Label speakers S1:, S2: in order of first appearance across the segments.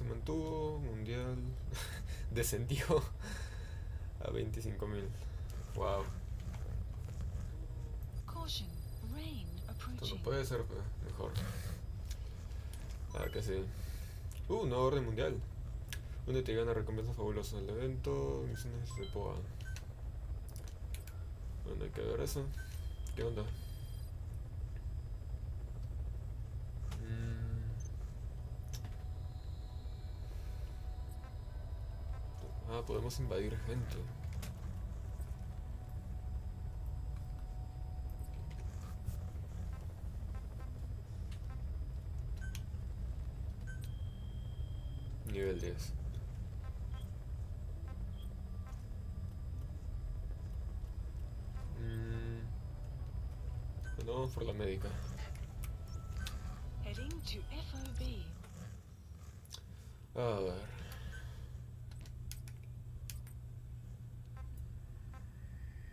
S1: se mantuvo, mundial descendió a 25.000. Wow. Esto no puede ser pues, mejor. Ah, que sí. Uh, nuevo orden mundial. Donde te gana recompensas fabulosas del evento, misiones de POA. Bueno, hay que ver eso. ¿Qué onda? Mm. Ah, podemos invadir gente. Nivel 10. Mm. Bueno, vamos por la médica.
S2: Heading to FOB.
S1: A ver.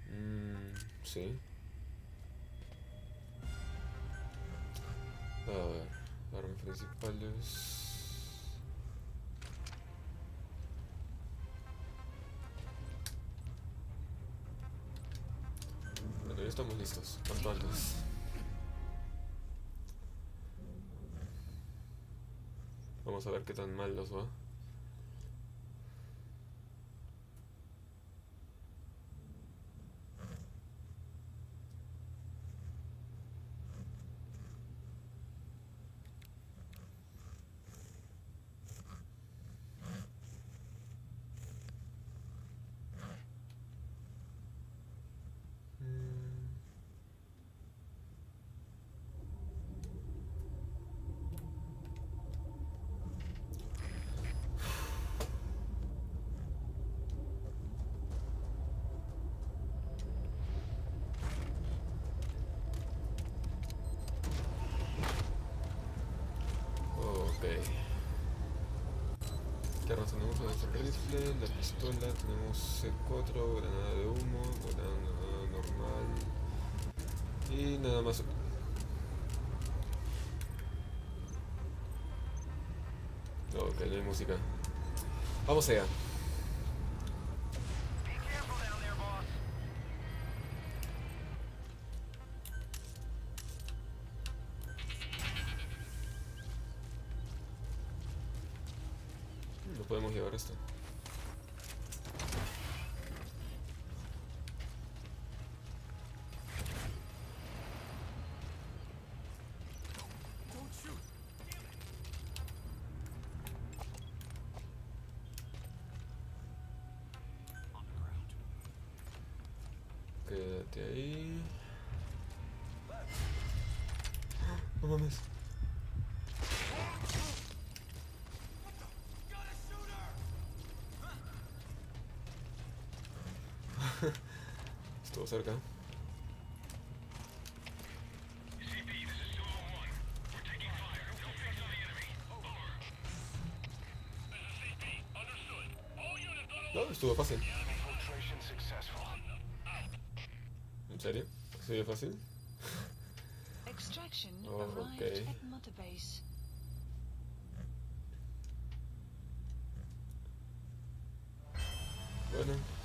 S1: Mm, sí. A ver, armas principales. Bueno, ya estamos listos. Antes. Vamos a ver qué tan mal nos va. Mm. Ok. ¿Qué armas tenemos? Nuestro rifle, la pistola, tenemos C4, granada de humo, granada normal. Y nada más. Ok, no hay música. Vamos allá.
S3: Units on
S1: No, estuvo fácil. ¿En serio? ¿Así de fácil? Oh,
S2: Base.
S1: Bueno.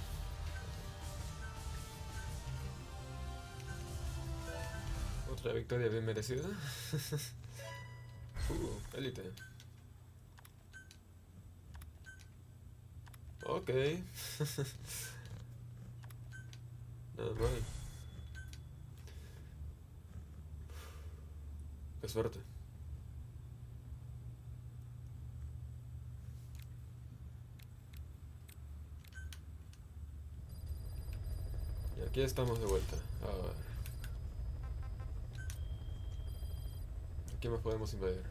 S1: Otra victoria bien merecida. uh, élite. Ok. Nada mal. Qué suerte. Y aquí estamos de vuelta. A ver. ¿Qué más podemos invadir?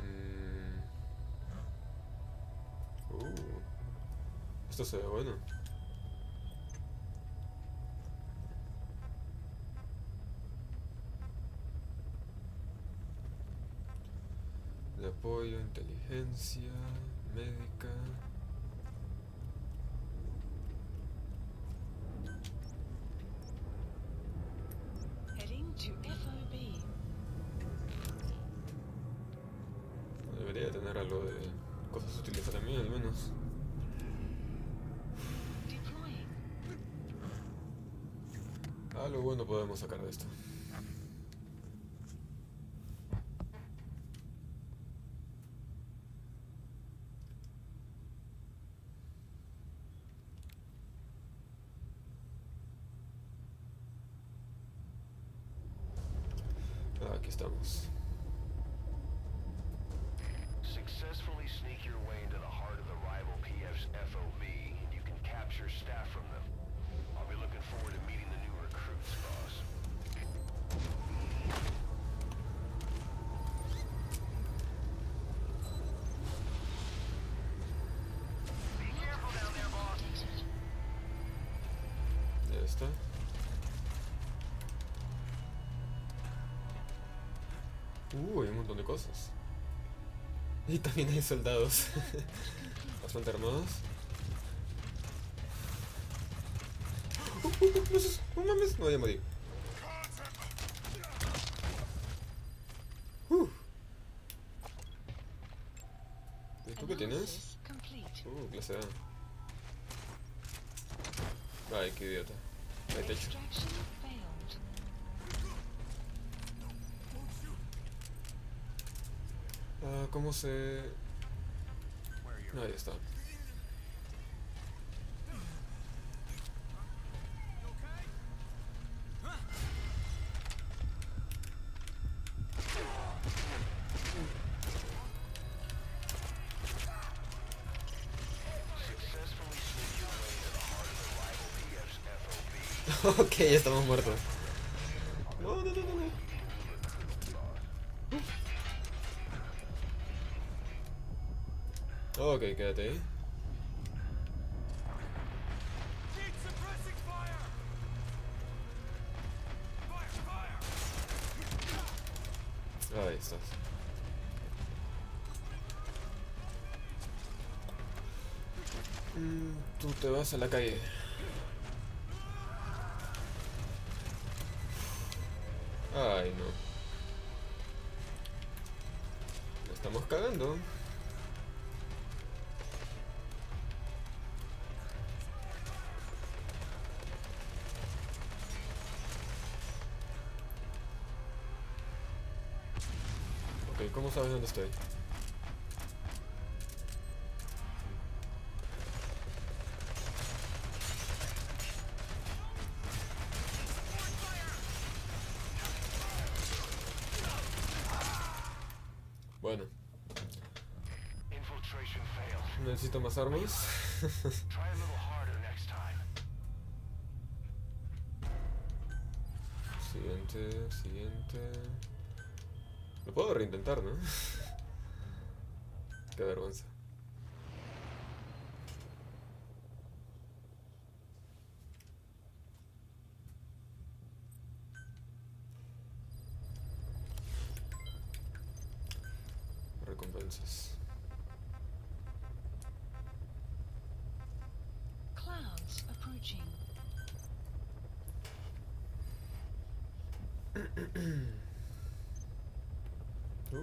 S1: Mm. Uh. Esto se ve bueno. De apoyo, inteligencia, médica.
S2: Heading to FOB.
S1: Debería tener algo de cosas útiles para mí, al menos.
S2: Deploying.
S1: Algo bueno podemos sacar de esto. Está. Uh, hay un montón de cosas. Y también hay soldados. Bastante armados. Uh, uh, uh, no, no mames, no voy a morir. Uh. ¿Y tú qué tienes? Uh, clase A. Ay, qué idiota.
S2: Failed.
S1: Ah, ¿cómo se...? Ahí está. Ok, ya estamos muertos. No, no, no, no, no. Ok, quédate ahí. Ahí estás. Mm, tú te vas a la calle. ¿Cómo sabes dónde estoy? Bueno, necesito más armas. Lo puedo reintentar, ¿no? Qué vergüenza. Recompensas.
S2: Clouds approaching.
S1: Uh.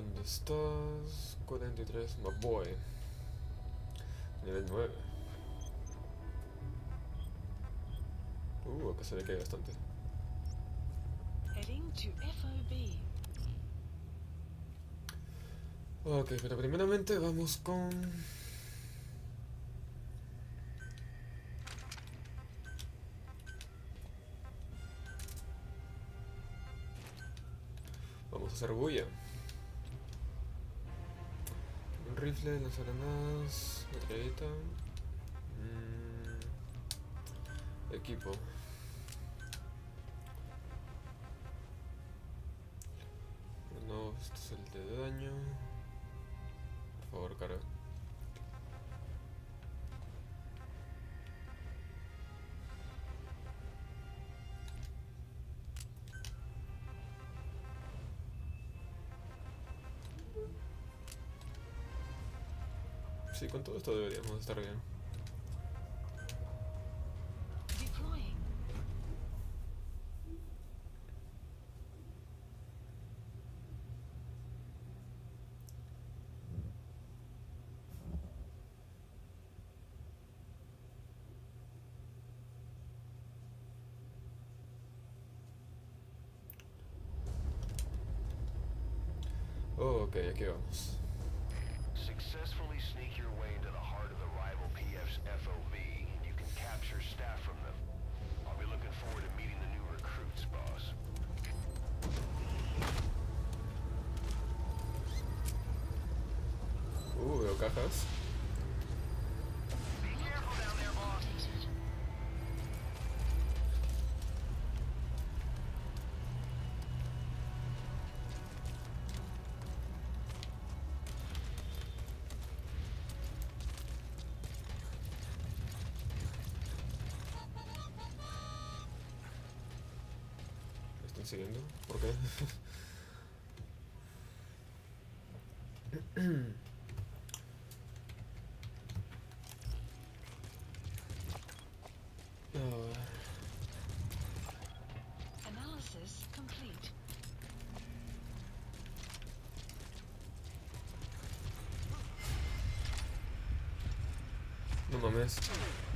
S1: ¿Dónde estás? 43, my boy. Nivel 9. Uh, acá se ve que hay bastante.
S2: Heading to FOB.
S1: Ok, pero primeramente vamos con... Vamos a hacer bulla. Rifle, lanzagranadas, metralleta. Mm, equipo. Sí, con todo esto deberíamos estar bien. ok, aquí vamos. Veo cajas.
S2: Updated.
S1: ¿Me están siguiendo? ¿Por qué? Ah,
S2: Analysis complete.
S1: No mames.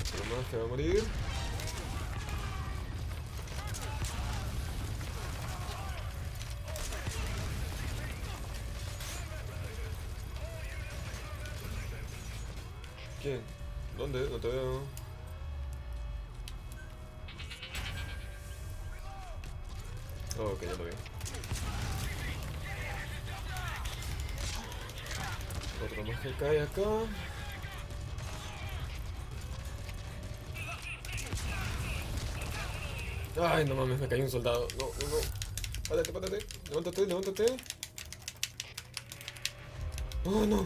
S1: Otro más que va a morir. ¿Quién? ¿Dónde? No te veo. Que cae acá. Ay, no mames, me cayó un soldado. No, no, no. Párate, párate. Levántate, levántate. Oh, no.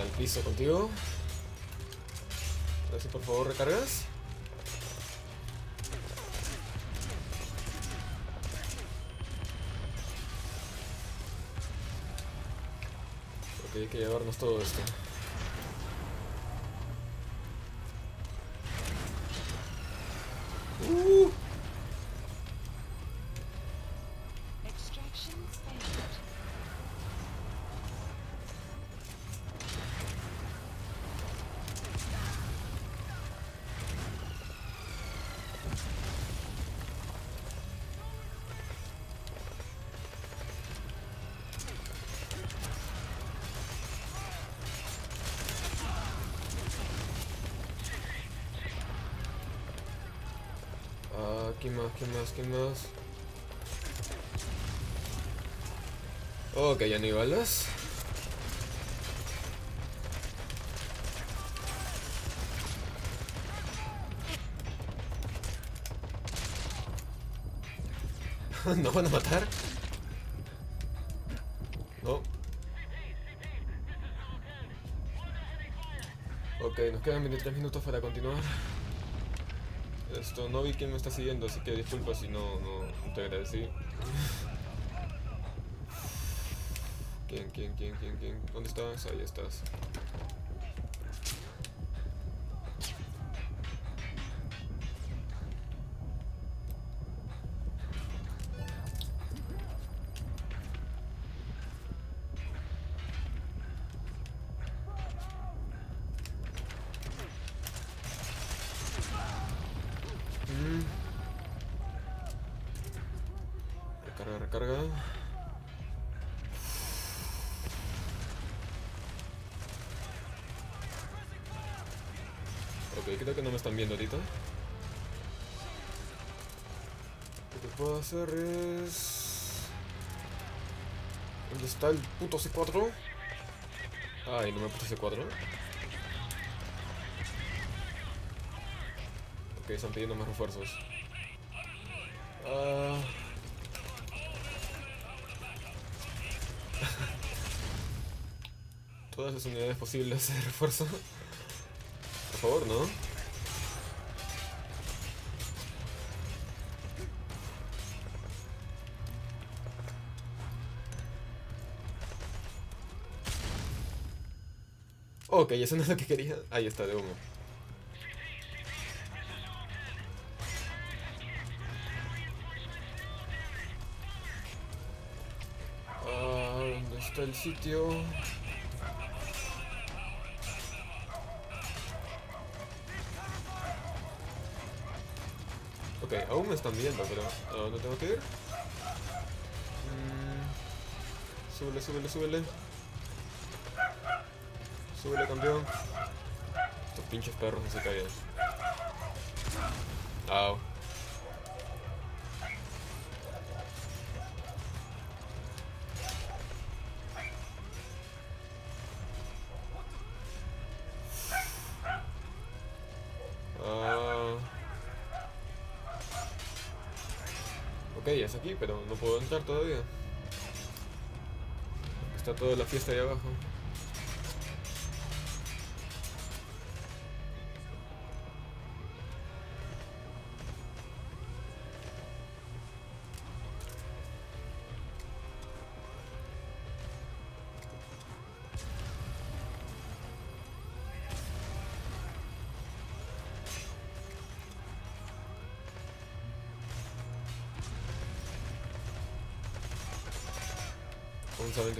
S1: Al piso contigo. A ver si por favor recargas. Que llevarnos todo esto. ¿Quién más? ¿Quién más? Ok, ya no hay balas. ¿No van a matar? No. Ok, nos quedan 23 minutos para continuar. Esto, no vi quién me está siguiendo, así que disculpa si no, no, te agradecí. ¿Quién, quién, quién, quién, quién? ¿Dónde estás? Ahí estás. Recarga, recarga. Ok, creo que no me están viendo ahorita. Lo que puedo hacer es... ¿Dónde está el puto C4? Ay, no me puse C4. Ok, están pidiendo más refuerzos. Ah. Las unidades posibles de refuerzo. Por favor, ¿no? Ok, eso no es lo que quería. Ahí está, de humo. Ah, ¿dónde está el sitio? Están viendo, pero ¿a dónde tengo que ir? Mm, súbele, súbele, súbele. Súbele, campeón. Estos pinches perros no se caen. Au. Es aquí, pero no puedo entrar todavía. Está toda la fiesta ahí abajo.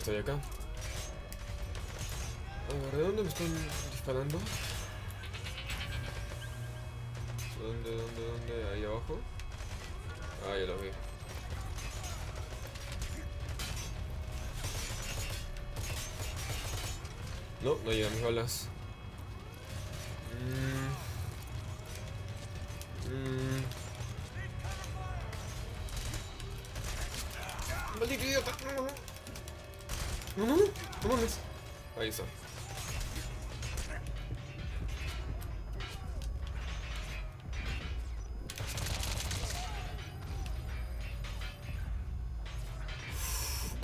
S1: Estoy acá? A ¿de dónde me están disparando?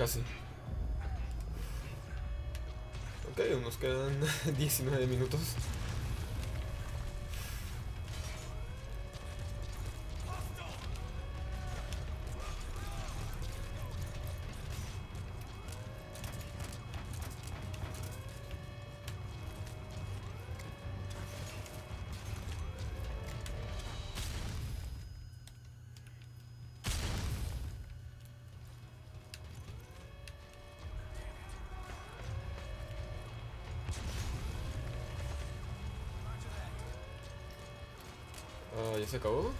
S1: Casi. Ok, nos quedan 19 minutos. Ah, ¿ya se acabó?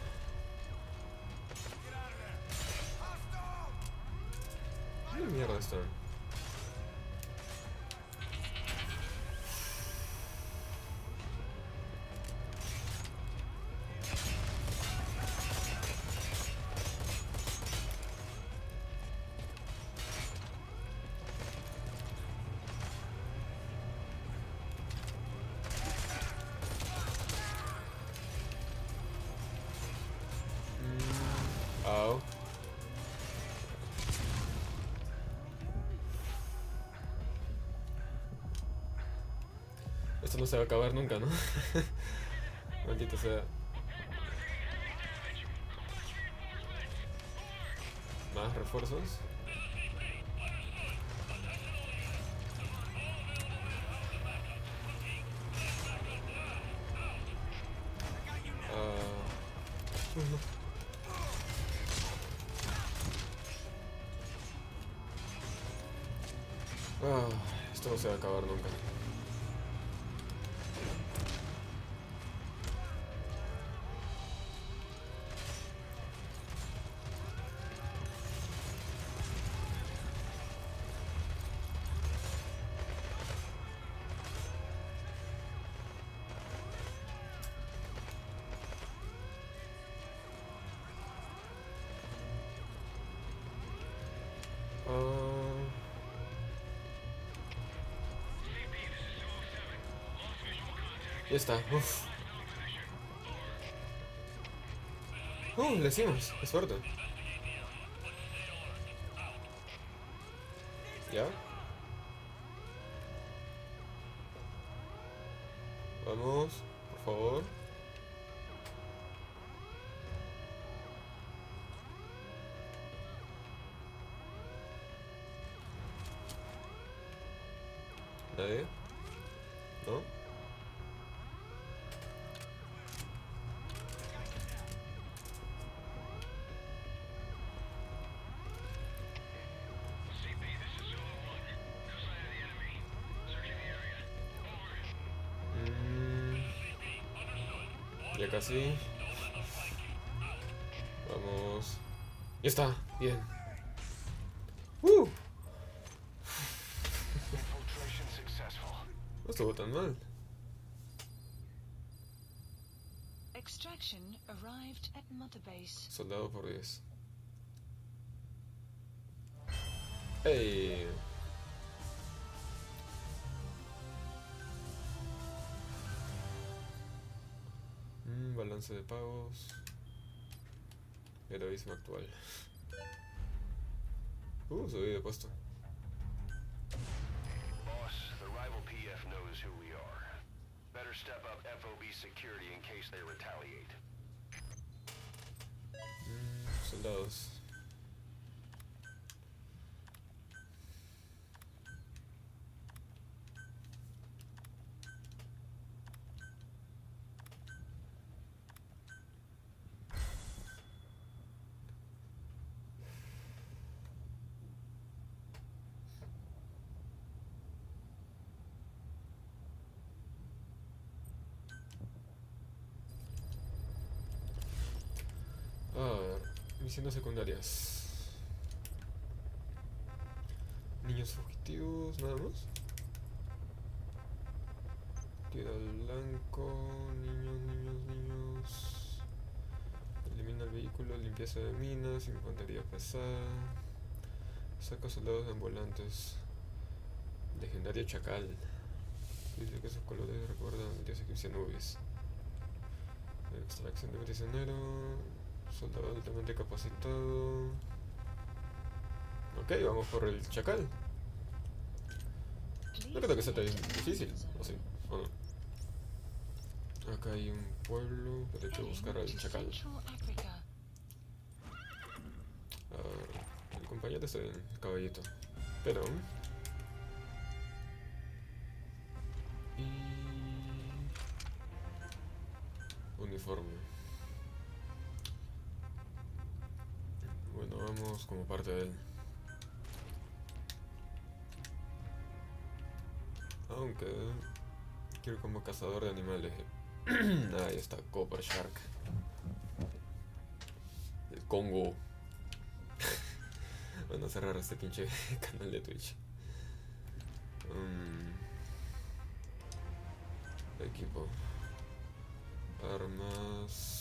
S1: ¿Dónde mierda están? Esto no se va a acabar nunca, ¿no? Maldito sea. Más refuerzos. Uy, no. Ah, esto no se va a acabar nunca. Ya está. Uf. Uh, le hicimos. Qué suerte.
S3: Over.
S1: Mm, ya está, bien. Uh, no estuvo tan mal.
S2: Extraction arrived at Mother Base.
S1: Soldado por 10. ¡Ey! Balance de pagos. Heroísmo actual. Uh, subí de puesto. Misiones secundarias. Niños fugitivos, nada más. Tira al blanco, niños, niños, niños. Elimina el vehículo, limpieza de minas, infantería pesada. Saca soldados ambulantes. Legendario chacal. Dice que esos colores recuerdan al dios egipcio Anubis. Extracción de prisionero. Soldado altamente capacitado. Ok, vamos por el chacal. No creo que sea tan difícil, ¿o sí? ¿O no? Acá hay un pueblo, pero hay que buscar al chacal. Ver, el compañero está bien, caballito. Pero... quiero como cazador de animales. Ahí está, Copper Shark. El Congo. Van a cerrar este pinche canal de Twitch. Mm. Equipo. Armas.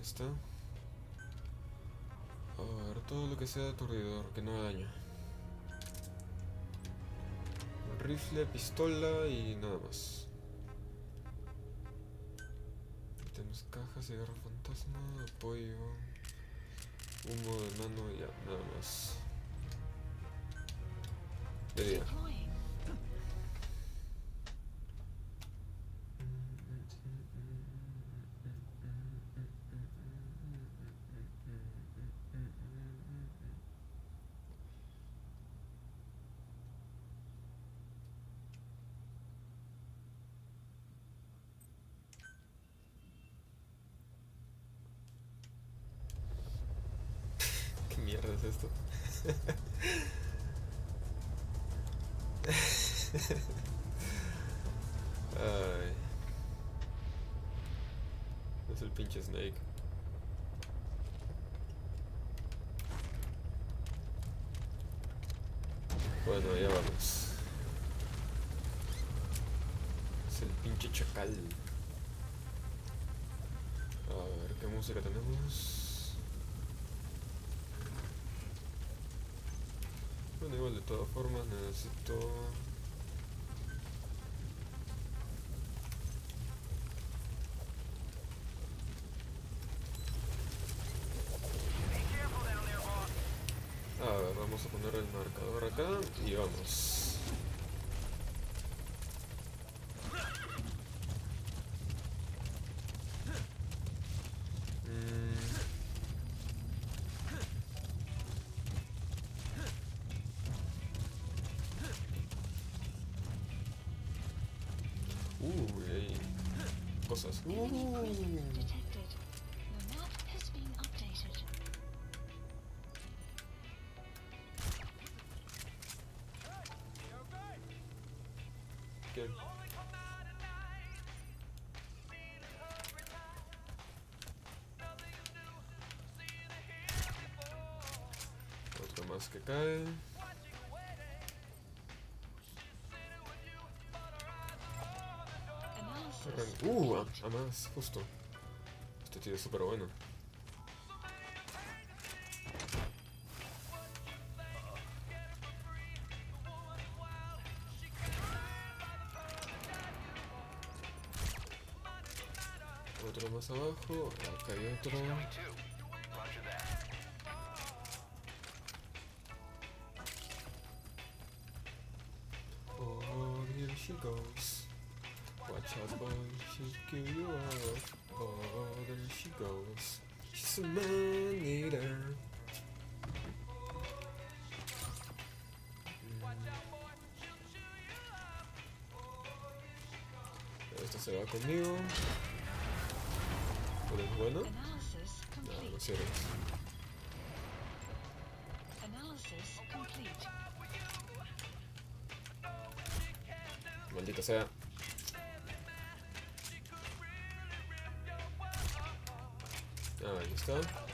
S1: Está. Todo lo que sea aturdidor, que no haga daño. Rifle, pistola y nada más. Tenemos cajas, cigarro fantasma, apoyo, humo de mano ya, nada más. De pinche Snake. Bueno, ya vamos. Es el pinche chacal. A ver, ¿qué música tenemos? Bueno, igual de todas formas necesito... A ver, el marcador acá y vamos. Mm. Hay cosas. Uh.
S2: Analysis.
S1: Uh, a más, justo. Este tío es súper bueno. Otro más abajo, acá hay otro. She's a man eater. Mm. Esto se va conmigo. ¿Pero es bueno?
S2: Analysis
S1: No, no
S2: complete.
S1: sirve. Maldita sea.
S2: Captured.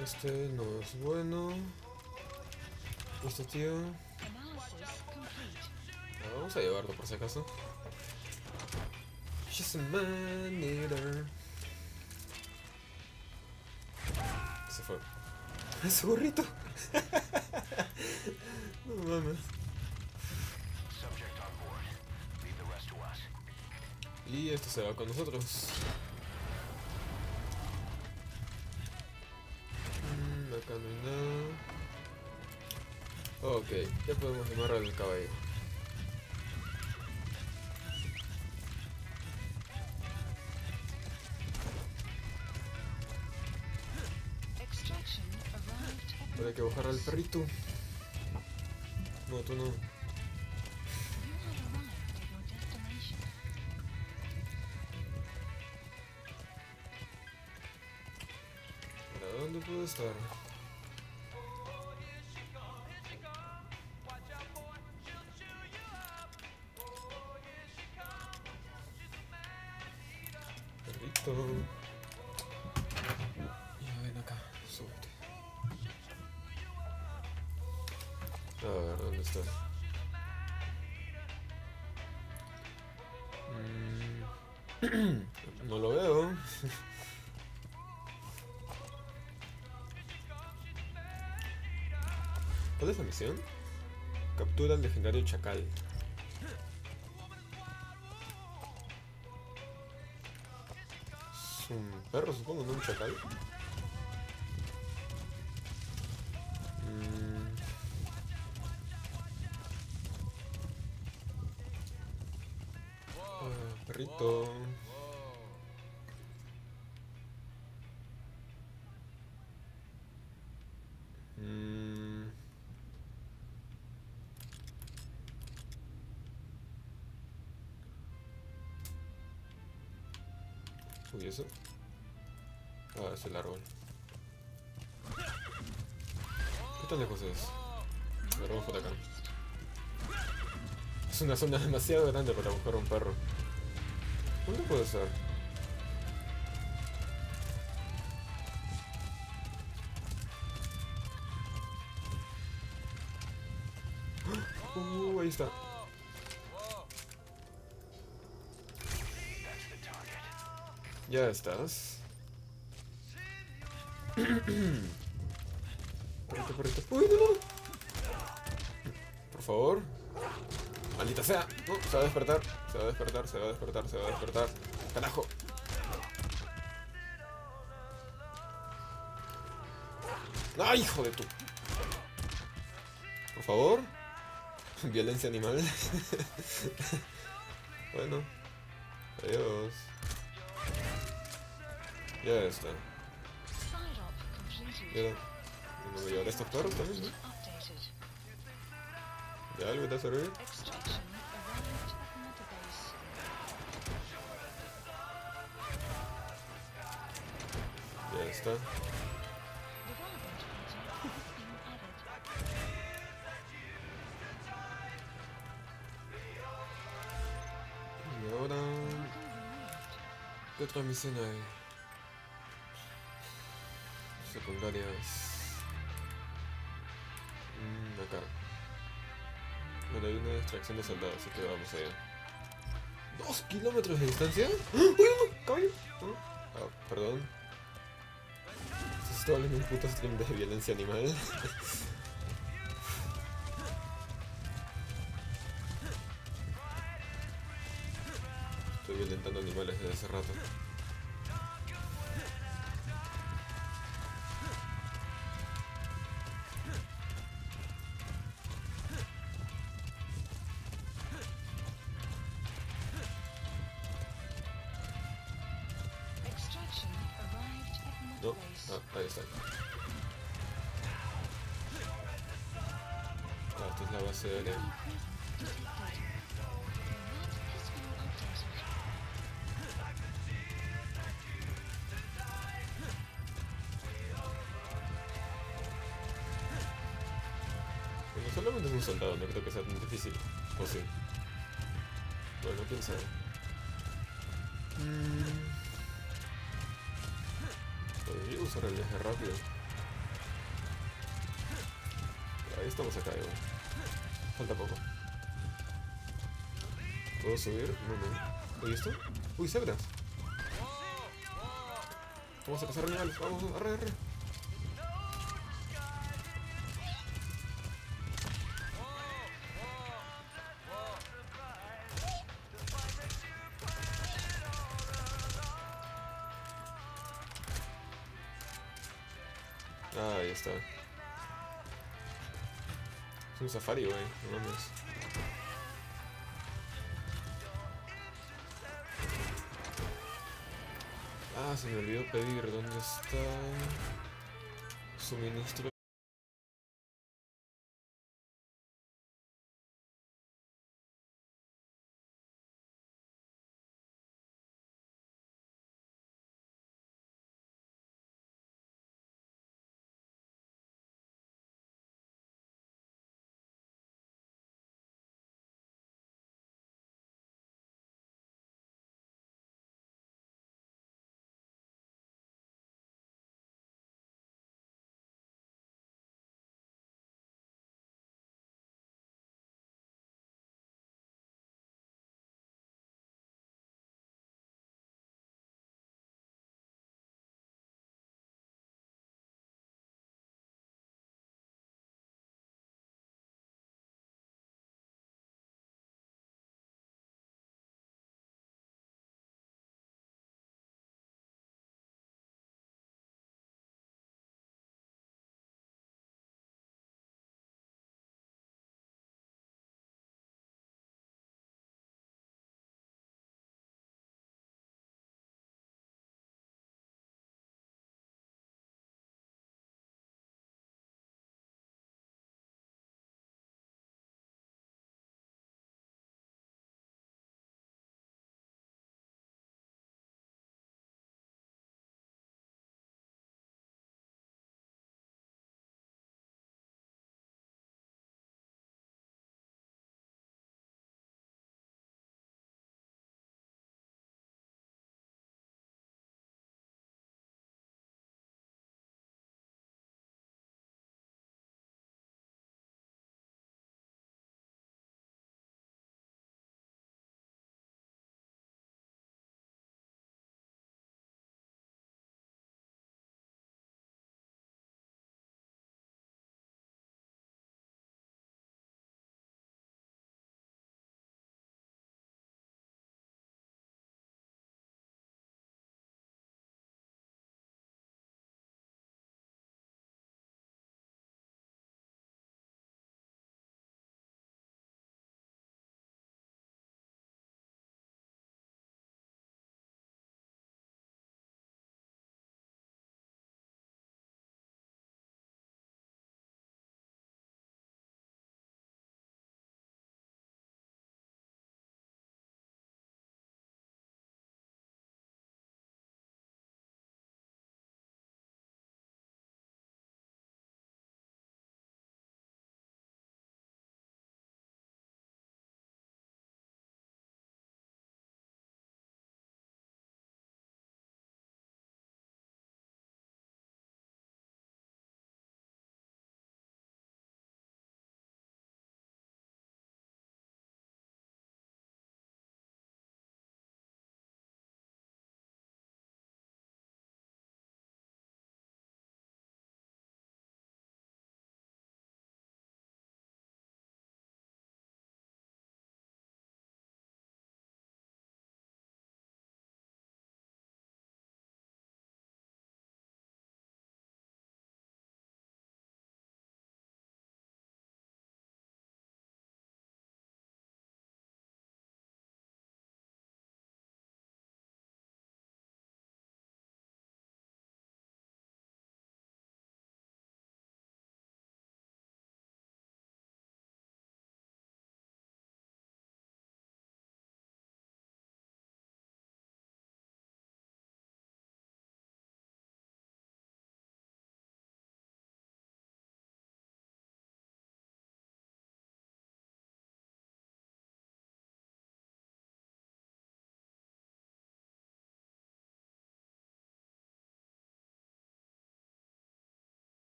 S1: Este no es bueno. Este tío. Vamos a llevarlo por si acaso. Se fue. ¡Ese gorrito! no mames. Y este se va con nosotros. Mm, acá no hay nada. Ok, ya podemos llamar al caballero. Que bajar al perrito. No, tú no.
S2: You have arrived at your destination.
S1: ¿Para dónde puedo estar? A ver, ¿dónde está? Mm, no lo veo. ¿Cuál es la misión? Captura al legendario chacal. Es un perro, supongo, no un chacal. ¿Qué tan lejos es? Vamos por acá. Es una zona demasiado grande para buscar un perro. ¿Dónde puede ser? Uh, ahí está. Ya estás. Perrito, perrito. Uy, no, no. Por favor. Maldita sea. No, se va a despertar. Se va a despertar, se va a despertar, se va a despertar. Carajo. ¡Ay, hijo de tu! Por favor. Violencia animal. bueno. Adiós. Ya está. ¿No me llevaré estos perros también? ¿no? ¿De algo te va a servir?
S2: Extraction arrived at Mother Base.
S1: Ya está. Y ahora... ¿Qué otra misión hay? Secundarias. Extracción de soldados, así que vamos allá. ¿Dos kilómetros de distancia? ¡Ah! ¡Caballo! Ah, ah, perdón. Está hablando un puto stream de violencia animal. Estoy violentando animales desde hace rato. Soldado, no creo que sea tan difícil. ¿O sí? Bueno, quién sabe. Mm. Podría usar el viaje rápido. Ahí estamos acá, igual. Falta poco. ¿Puedo subir? No, no. ¿Oye esto? ¡Uy, cebras! Vamos a cazar animales, vamos, arre, arre. Safari, güey. No mames. Ah, se me olvidó pedir. ¿Dónde está? Suministro.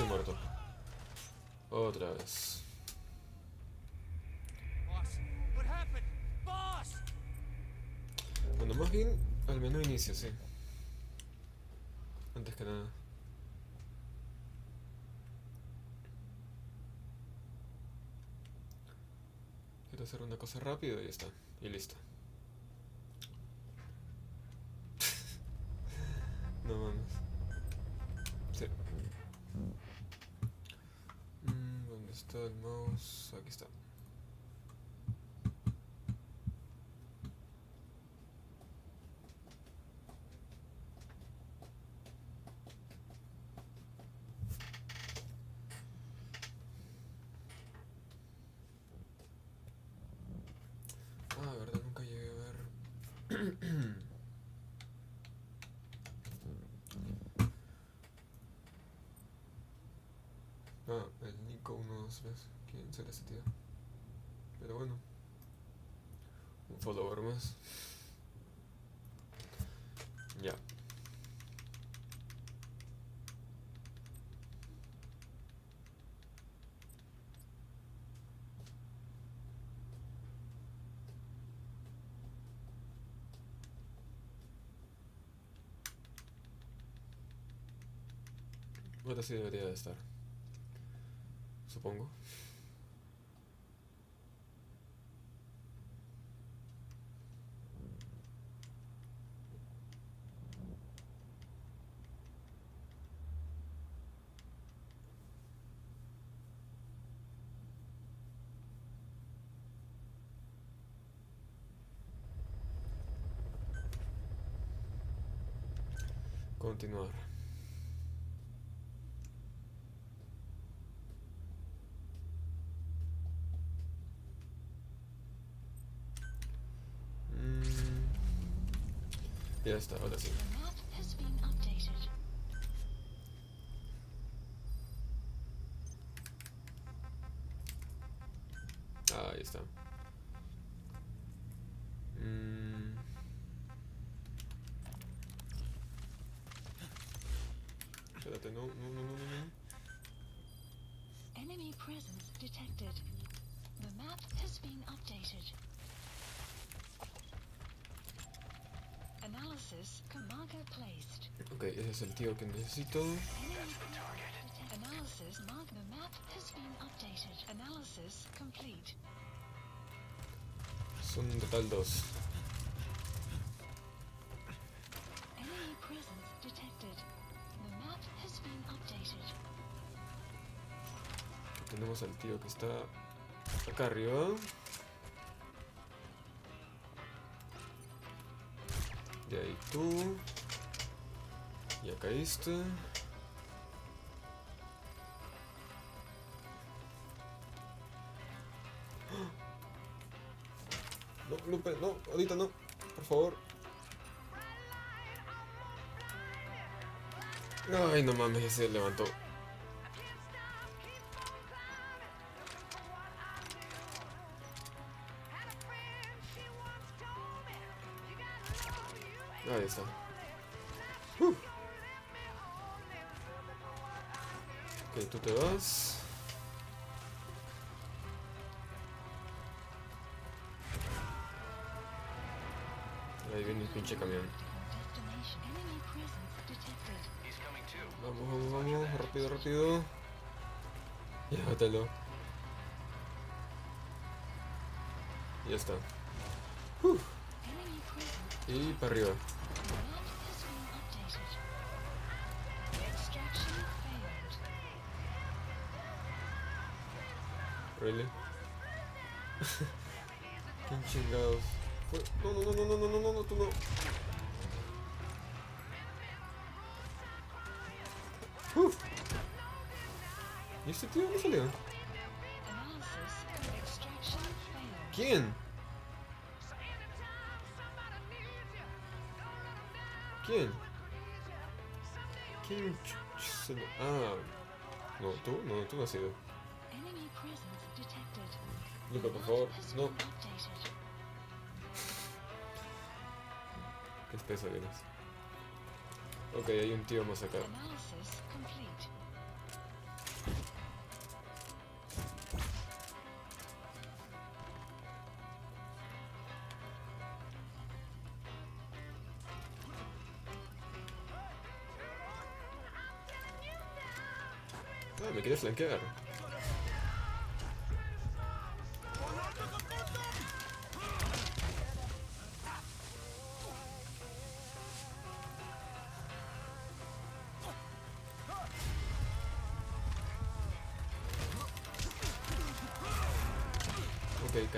S1: Estoy muerto. Otra vez. Bueno, más bien al menú inicio, sí. Antes que nada. Quiero hacer una cosa rápido y ya está. Y listo. no mames. Total Mouse, aquí está. ¿Quién será ese tío? Pero bueno. Un follower más. Ya. Ahora sí debería de estar. Supongo. Continuar. Mm. Ya está, ahora sí.
S2: Detected. The map has been updated. Analysis marker placed.
S1: Ok, ese es el tío que necesito.
S2: Analysis mark. The map has been updated. Analysis complete.
S1: Son total dos. Al tío que está acá arriba. De ahí tú. Ya caíste. No, Lupe, no, ahorita no, por favor. Ay, no mames, ya se levantó. Está. Uh. Ok, tú te vas. Ahí viene el pinche camión. Vamos, vamos, vamos, rápido, rápido. Llévatelo. Ya está. Uh. Y para arriba. Really? ¿Quién chingados? Fue- No, no, no, no, no, no, no, no, no, tú no. Uf. ¿Y este tío dónde salió?
S2: Analysis. Extraction failed.
S1: ¿Quién? ¿Quién? ¿Quién? ch- ch- se Luca, por favor, no. Qué espesa que eres. Ok, hay un tío más acá. Ah, me quieres flanquear.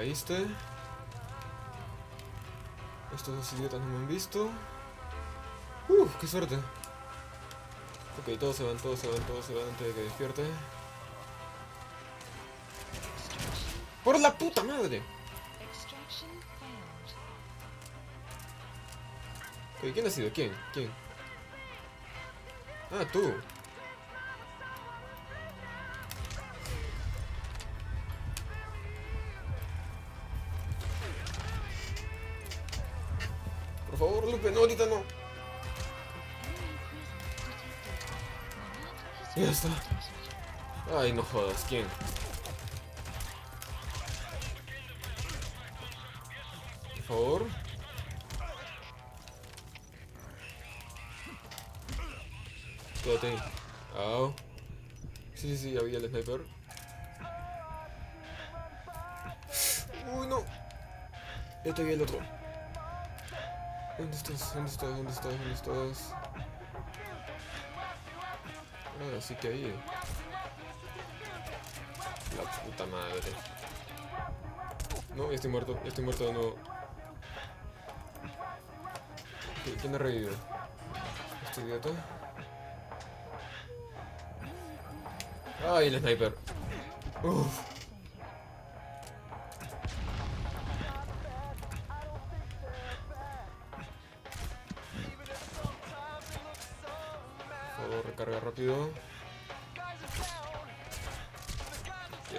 S1: Caíste. Estos dos idiotas no me han visto. Uh, qué suerte. Ok, todos se van, todos se van, todos se van antes de que despierte. ¡Por la puta madre! Ok, ¿quién ha sido? ¿Quién? ¿Quién? Ah, tú. Ay, no jodas, ¿quién? Por favor. Quédate. Au. Sí, sí, sí, había el sniper. Uy, no. Ya te vi el otro. ¿Dónde estás? ¿Dónde estás? ¿Dónde estás? ¿Dónde estás? Ah, sí que ahí. La puta madre. No, estoy muerto, estoy muerto de nuevo. ¿Qui- ¿Quién ha revivido? ¿Este idiota? ¡Ay, el sniper! Uf. Recarga rápido.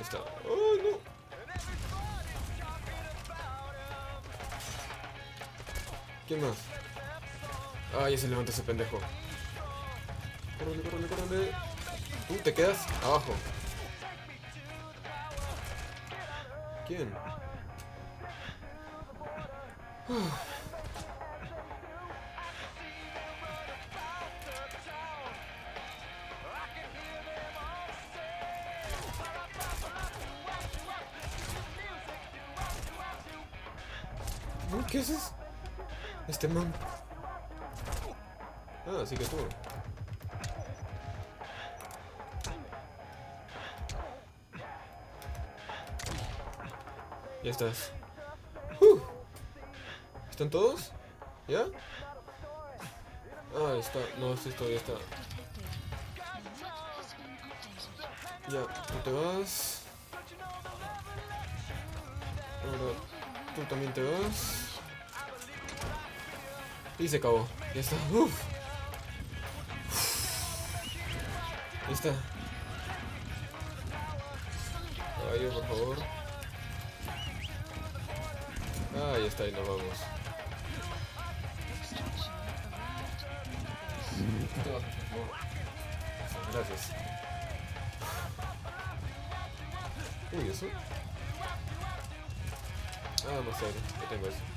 S1: Está. ¡Oh, no! ¿Quién más? Ay, ya se levanta ese pendejo. Córrele, córrele, córrele. Tú te quedas abajo. ¿Quién? Uy, estás. Uh. ¿Están todos? ¿Ya? Ah, está. No, sí, todavía está. Ya, tú te vas. Ahora, tú también te vas. Y se acabó. Ya está. Uf. Ya está. Caballo, por favor. Ah, ya está, y nos vamos. Gracias. Uy, ¿eso? Ah, más aire. Ya tengo eso.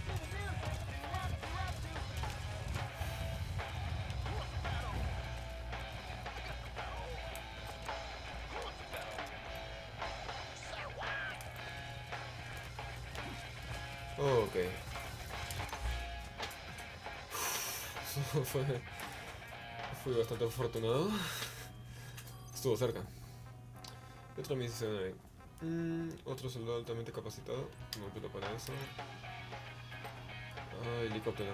S1: Fui bastante afortunado. Estuvo cerca. ¿Qué otra misión hay? Mm, otro soldado altamente capacitado. No pido para eso. Ah, helicóptero.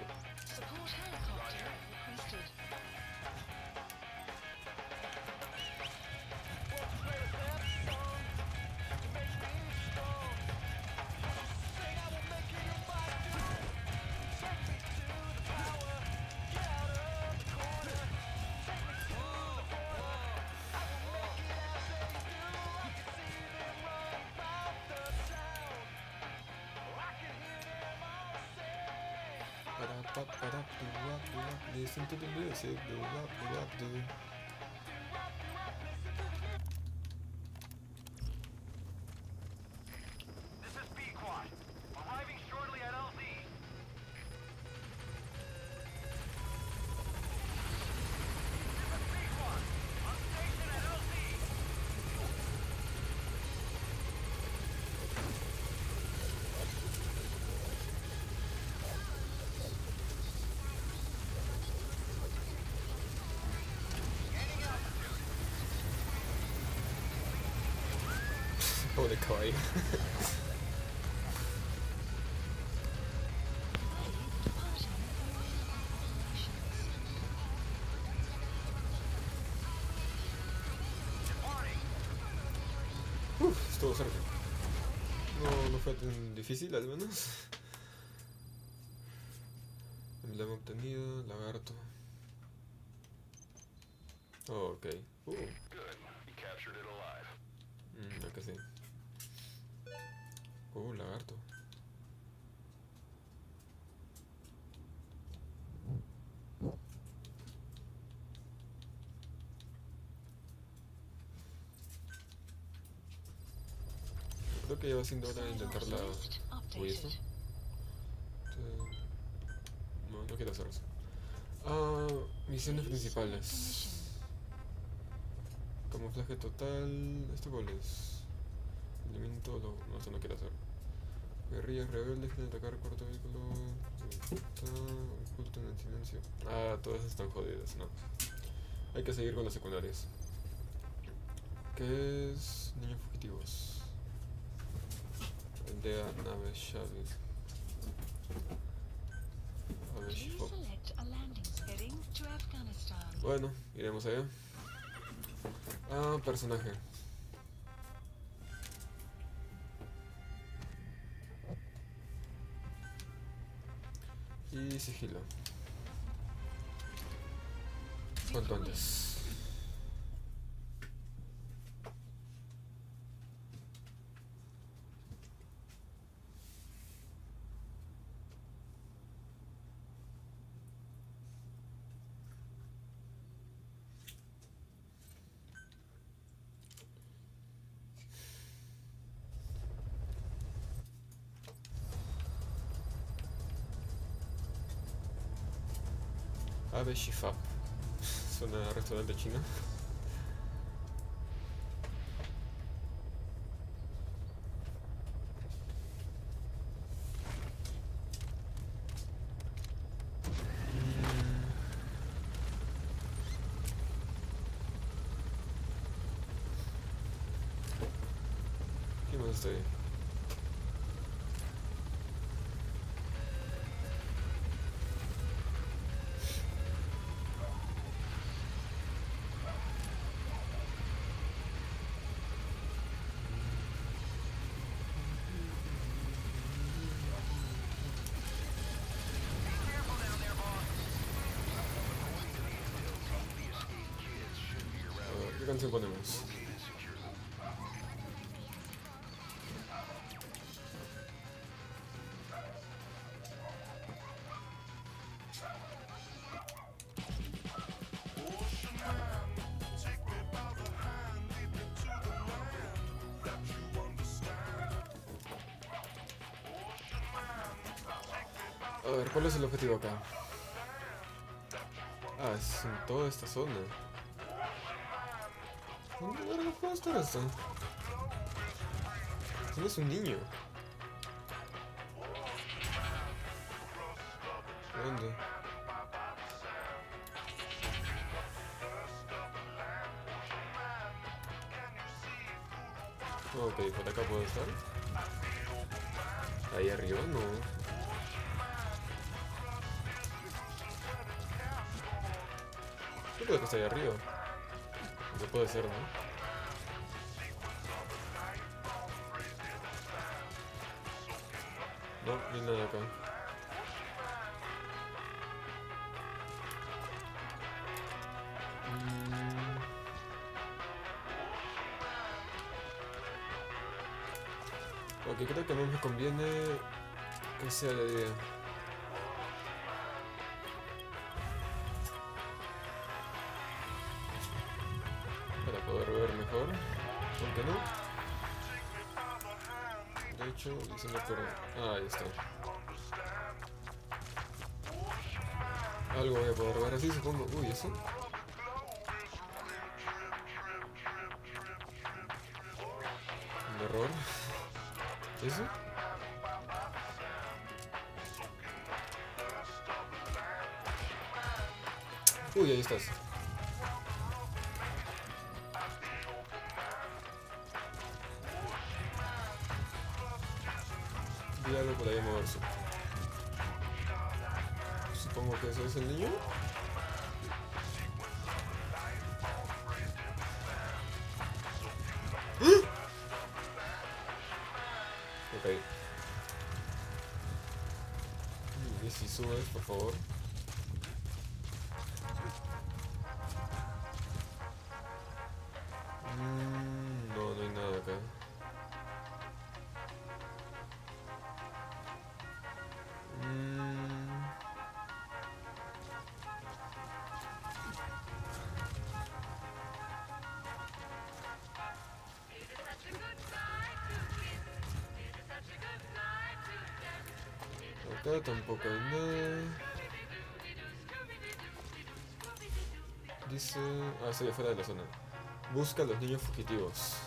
S1: to do this. Do, up, do,
S3: up, do.
S1: Pobre caballo. Uf, estuvo cerca. No, no fue tan difícil al menos. Emblema obtenido, lagarto. Oh, ok. Uh,
S4: Good. You captured it alive.
S1: mm, ya que sí. Uh, lagarto. Creo que ya va siendo hora de intentar la... Uy, ¿esto? No, no quiero hacer eso. Ah, misiones principales. Camuflaje total. ¿Esto cuál es? Eliminen todo lo. No, eso no quiero hacer. Guerrillas rebeldes quieren atacar cuarto vehículo. Oculto en el silencio. Ah, todas están jodidas, no. Hay que seguir con las secundarias. ¿Qué es? Niños fugitivos. Bueno, iremos allá. Ah, personaje. Y sigilo. Cuanto antes. Are și FAP. Sună răsună de cină. ¿Cuál es el objetivo acá? Ah, es en toda esta zona. ¿Dónde verga puede estar esto? No es un niño. ¿Dónde? Ok, por acá puedo estar. Ahí arriba no. Que está ahí arriba. No puede ser, ¿no? No, ni nada acá. Mm. Ok, creo que no me conviene que sea de día. De hecho, diciendo por... Ah, ahí está. Algo voy a poder ver así, supongo. Uy, ¿eso? Un error. ¿Eso? Uy, ahí estás. Subes. Tampoco hay nada. Dice... Ah, estoy afuera de la zona. Busca a los niños fugitivos.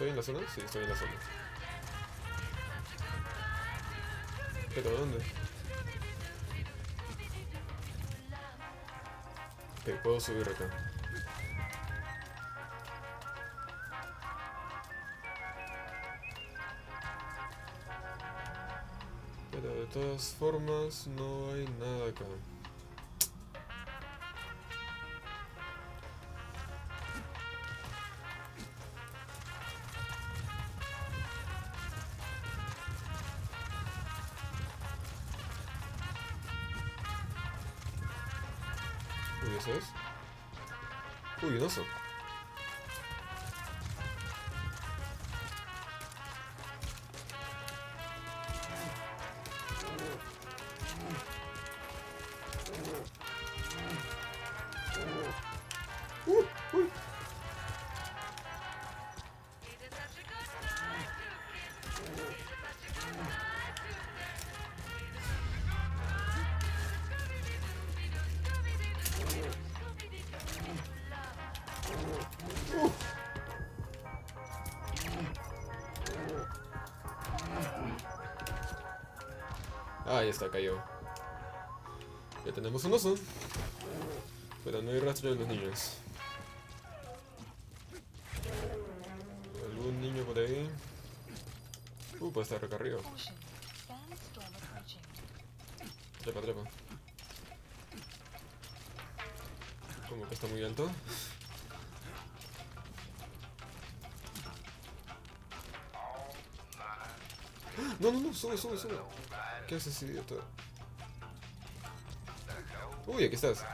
S1: ¿Estoy en la zona? Sí, estoy en la zona. ¿Pero dónde? Ok, puedo subir acá. Pero de todas formas no hay nada acá. Uy, ¿eso es? Uy, oso. Cayó. Ya tenemos un oso. Pero no hay rastro de los niños. ¿Algún niño por ahí? Uh, puede estar
S2: approaching.
S1: Trepa, trepa. Como que está muy alto. No, no, no, sube, sube, sube. ¿Qué haces, idiota? Uy, aquí estás.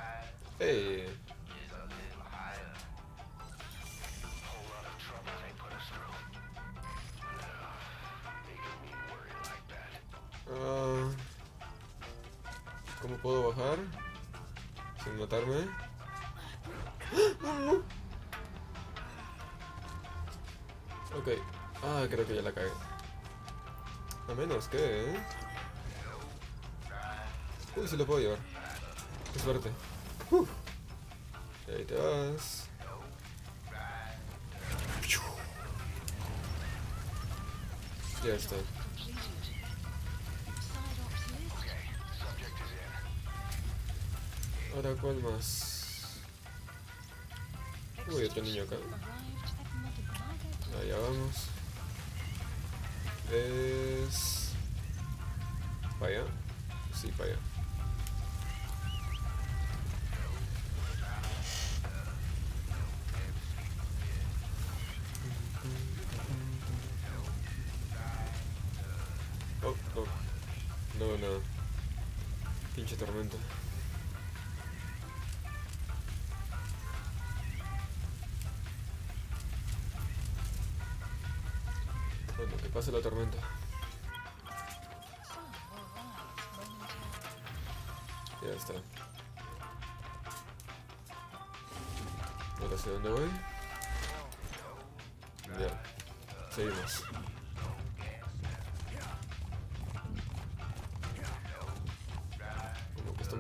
S1: Tormenta. Bueno, que pase la tormenta. Ya está. Ahora sé dónde voy. Ya. Seguimos.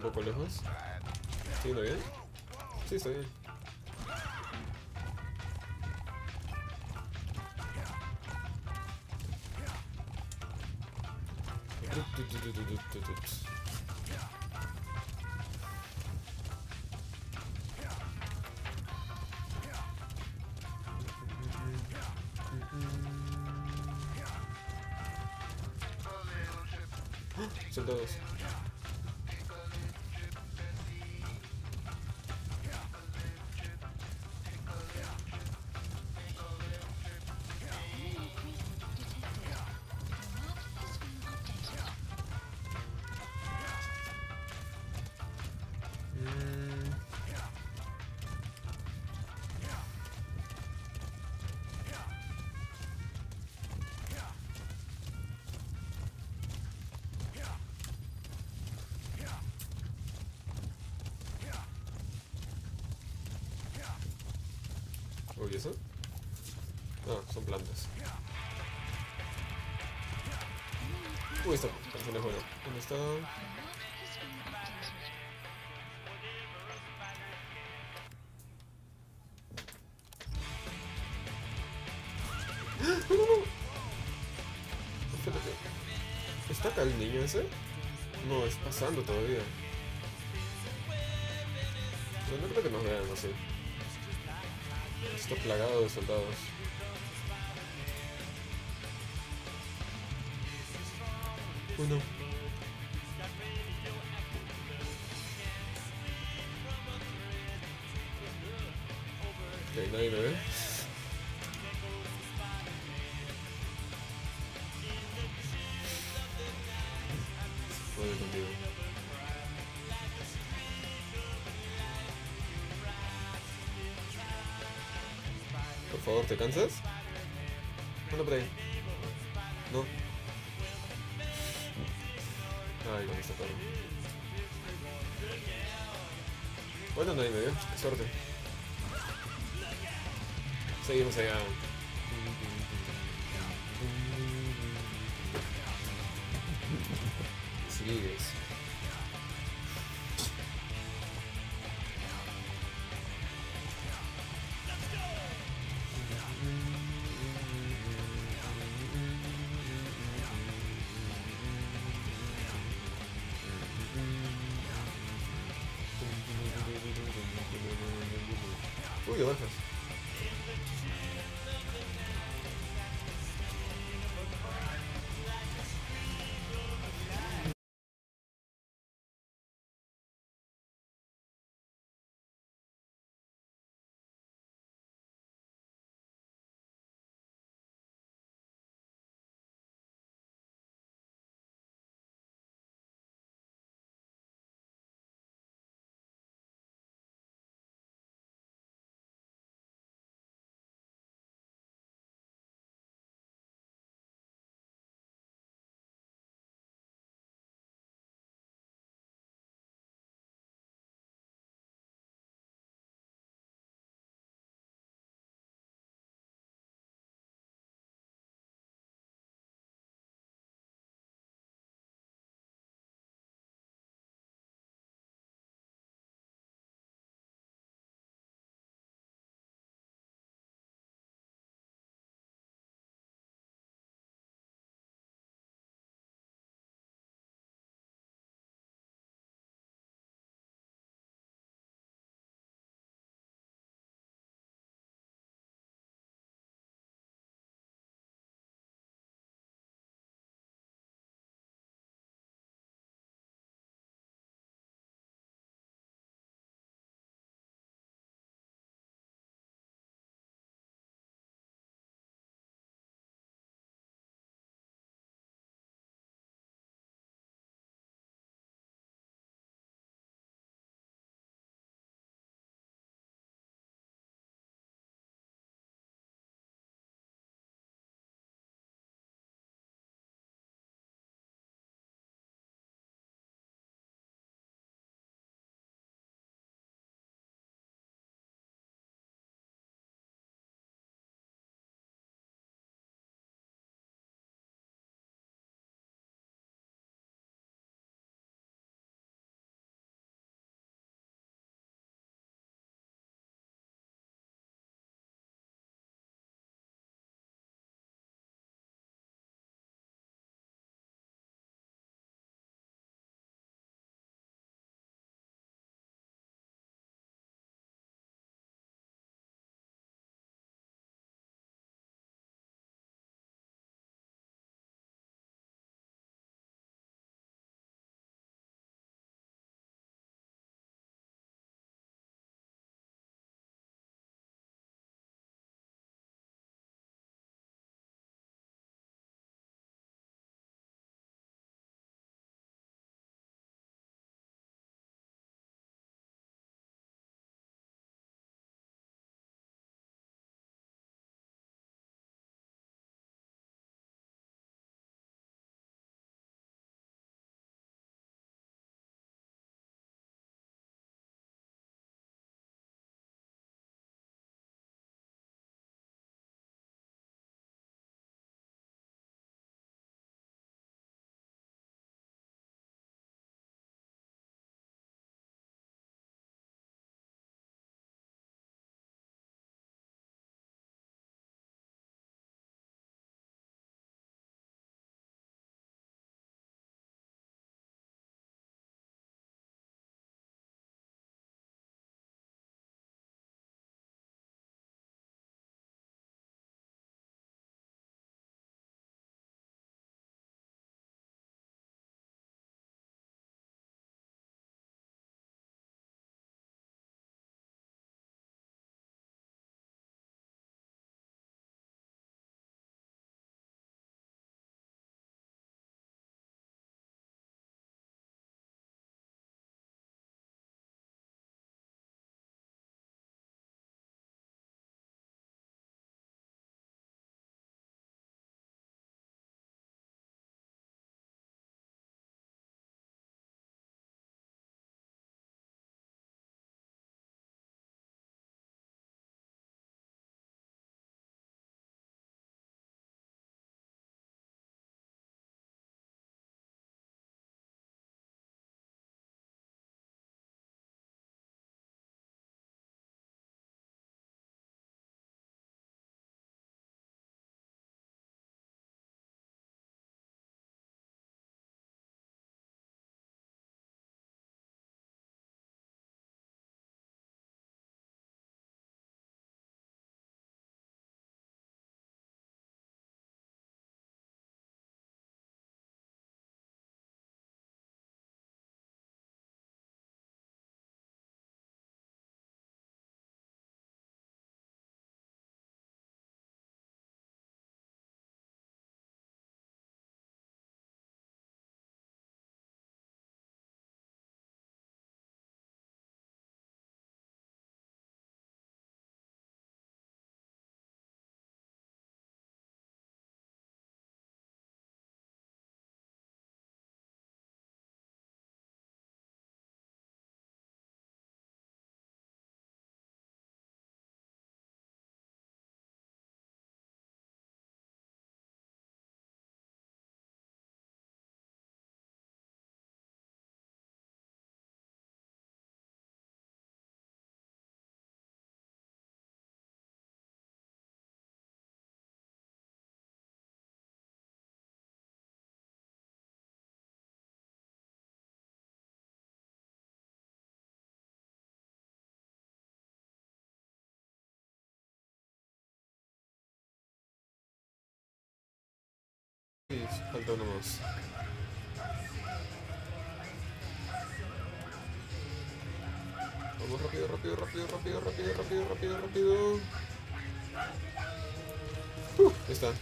S1: Poco lejos. ¿Sí, no bien? Sí, está bien. Soldados. ¿Eso? Ah, son plantas. Uy, esta canción es buena. ¿Dónde está?
S2: Been updated.
S1: Espérate. ¿Está acá el niño ese? No, es pasando todavía. No, no creo que nos vean así. Está plagado de soldados. Bueno. Ok, nadie me ve. Por favor, ¿te cansas? Falta uno más. Vamos rápido, rápido, rápido, rápido, rápido, rápido, rápido, rápido. Uh, ya está.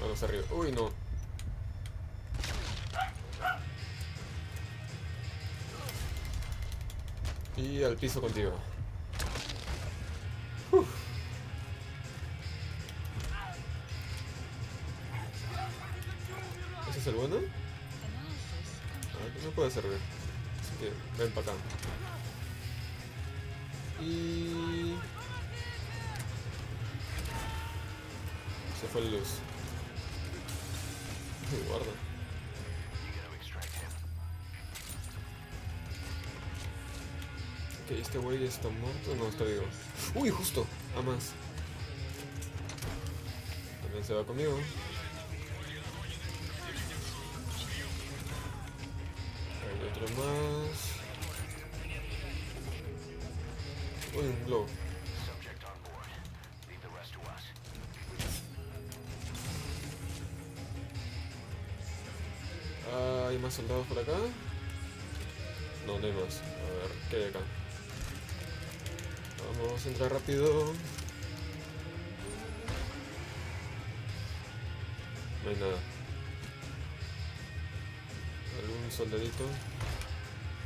S1: Vamos arriba. Uy, no. Y al piso contigo. Uf. ¿Ese es el bueno? Ah, me puede servir. Así que ven para acá. Y... Se fue la luz. Guarda. Ok, este güey está muerto. No, está vivo. Uy, justo. A más. También se va conmigo. Hay otro más. Uy, un globo. Ah, ¿Hay más soldados por acá? No, no hay más. A ver, ¿qué hay acá? Vamos a entrar rápido. No hay nada. ¿Algún soldadito?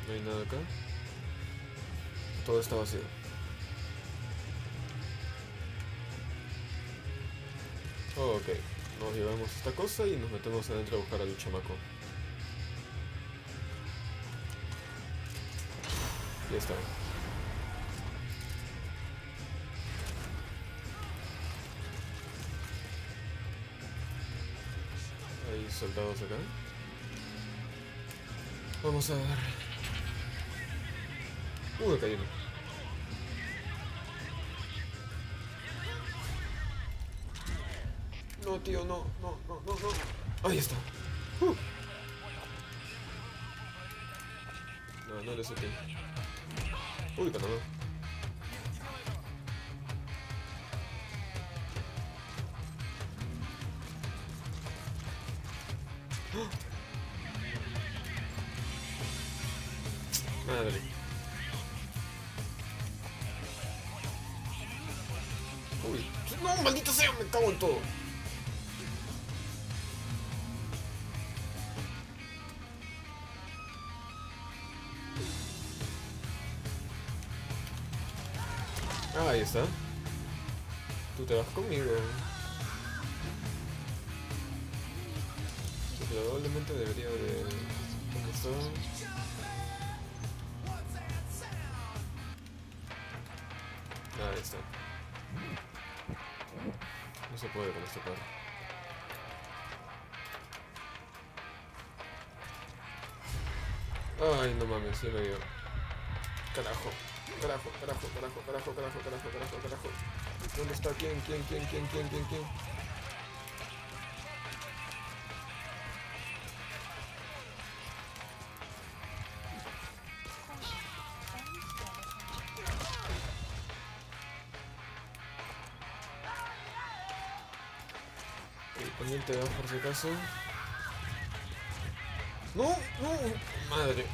S1: No hay nada acá. Todo está vacío. Ok, nos llevamos esta cosa y nos metemos adentro a buscar al chamaco. Ya está. Soldados acá. Vamos a ver. Uy, acá. No, tío, no, no, no, no, no. Ahí está. Uh. No, no le qué. Uy, Panamá. Te vas conmigo. Probablemente debería de... Ah, ahí está. No se puede con este carro. Ay, no mames, ya me vio. Carajo, carajo, carajo, carajo, carajo, carajo, carajo, carajo, carajo. ¿Dónde está? ¿Quién, quién, quién, quién, quién, quién, quién? Pendiente de por si acaso. ¡No! ¡No! ¡Madre!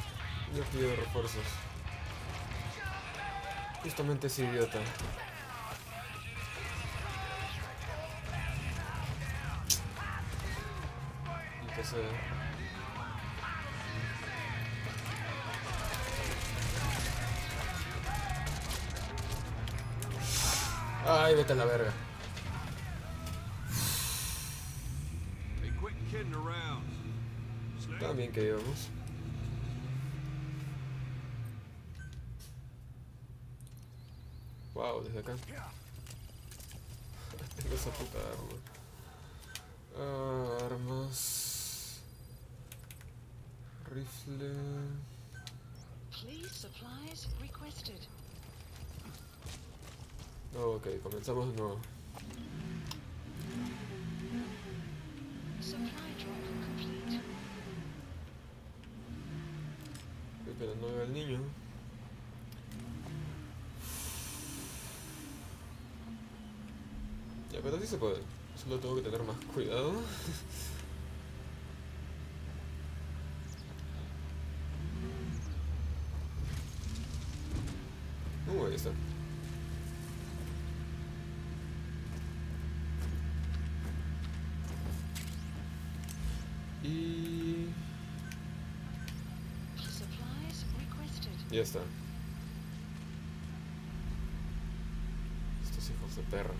S1: Yo pido refuerzos. Justamente ese idiota. eso. Ay, vete a la verga. También que digamos. Wow, desde acá. Empezamos de nuevo. Esperando al niño. Ya, pero sí se puede. Solo tengo que tener más cuidado. está. Estos hijos de perra.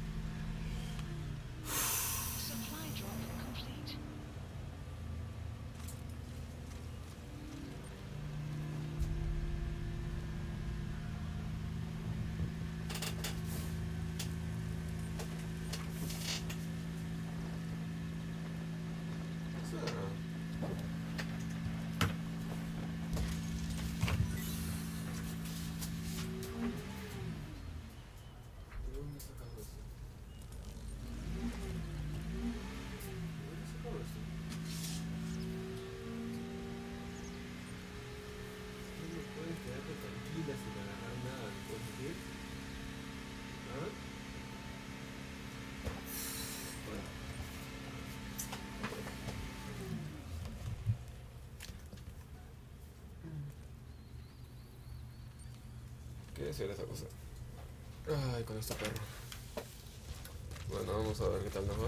S1: ¿Qué decir esa cosa? Ay, con este perro. Bueno, vamos a ver qué tal nos va.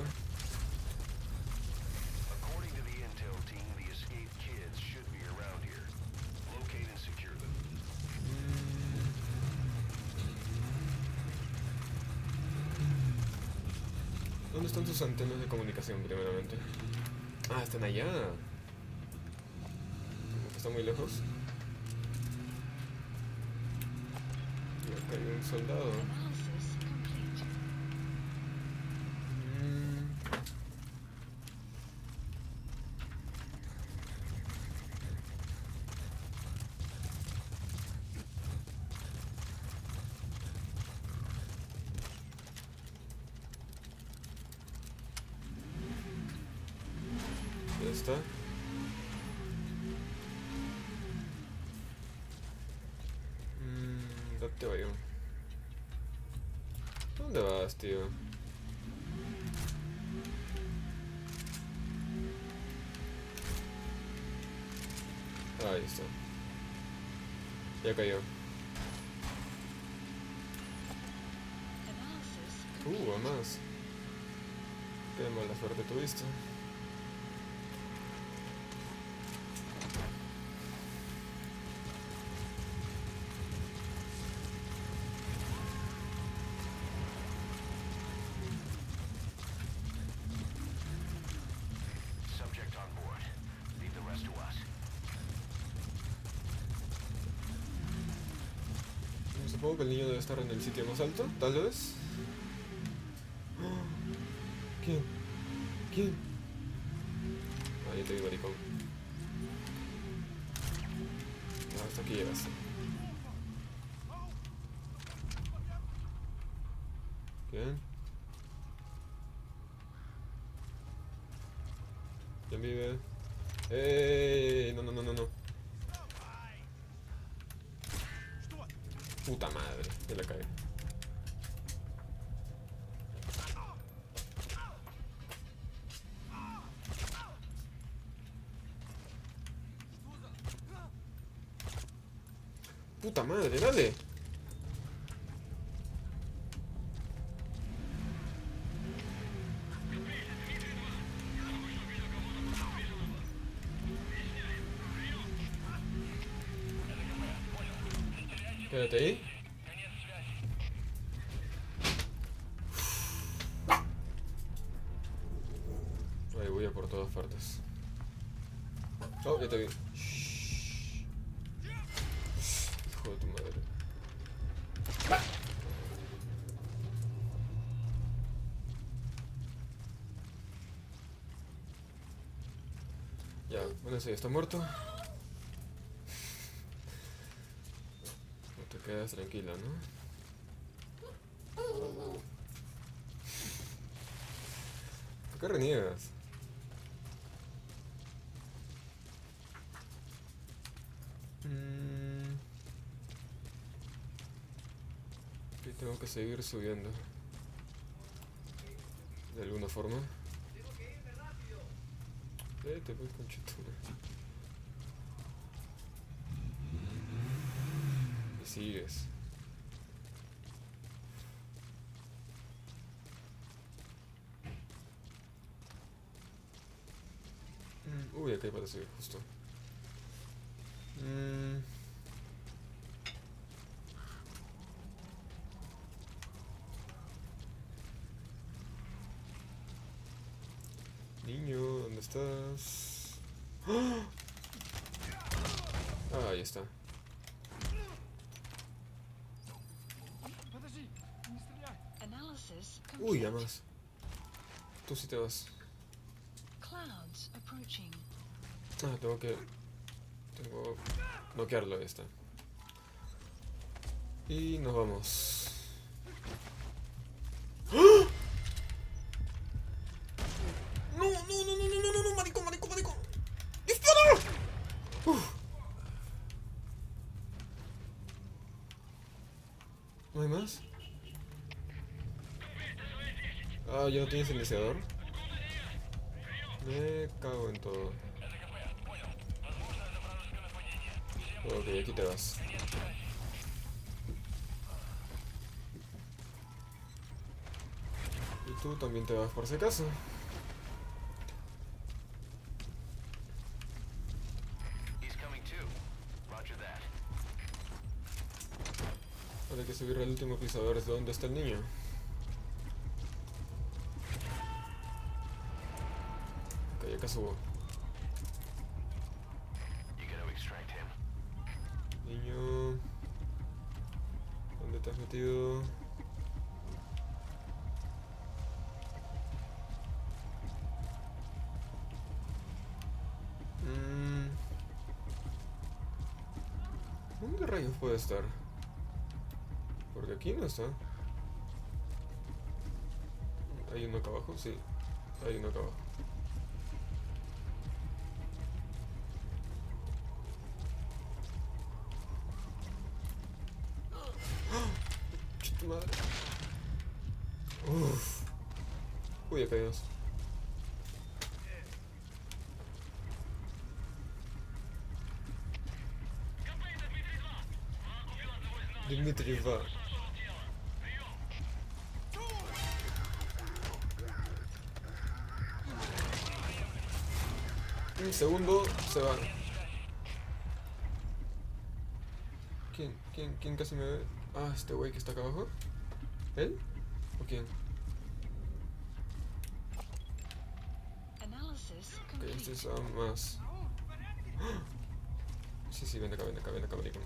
S1: ¿Dónde están sus antenas de comunicación, primeramente? Ah, están allá. Como que están muy lejos. Y acá tío? Ahí está. Ya cayó. Uh, a más. Qué mala suerte tuviste. El niño debe estar en el sitio más alto, tal vez. Puta madre, dale. Quédate ahí. Ahí voy a por todas partes. Oh, ya te vi. Shh. Hijo de tu madre. Ya, bueno, ese ya está muerto. No te quedas tranquila, ¿no? ¿Por qué reniegas? Mm. Ok, tengo que seguir subiendo. De alguna forma. Vete, pues, conchetumare. Y sigues. Mm, Uy, acá hay para justo. Mm. Niño, ¿dónde estás? ¡Ah! Ah, ahí está.
S2: Analysis
S1: Uy,
S2: complete.
S1: ya más. Tú sí te vas. Ah, tengo que. Tengo. Noquearlo, ahí está. Y nos vamos. ¡Ah! No, no, no, no, no, no, no, no, marico, marico, marico. ¡Dispara! Uf. ¿No hay más? Ah, ¿ya no tienes iniciador? Me cago en todo. Ok, aquí te vas. Y tú también te vas por si acaso. Ahora hay que subir al último ver de dónde está el niño. Subo. Niño. ¿Dónde te has metido? Mm. ¿Dónde rayos puede estar? Porque aquí no está. ¿Hay uno acá abajo? Sí. Hay uno acá abajo. Дмитрий Ва. Un segundo, se va. ¿Quién, quién, quién casi me ve? Ah, este güey que está acá abajo. ¿Él? ¿O quién?
S2: Analysis
S1: Ok,
S2: complete.
S1: este es ah, más. ¡Ah! Sí, sí, ven acá, ven acá, ven acá, maricón.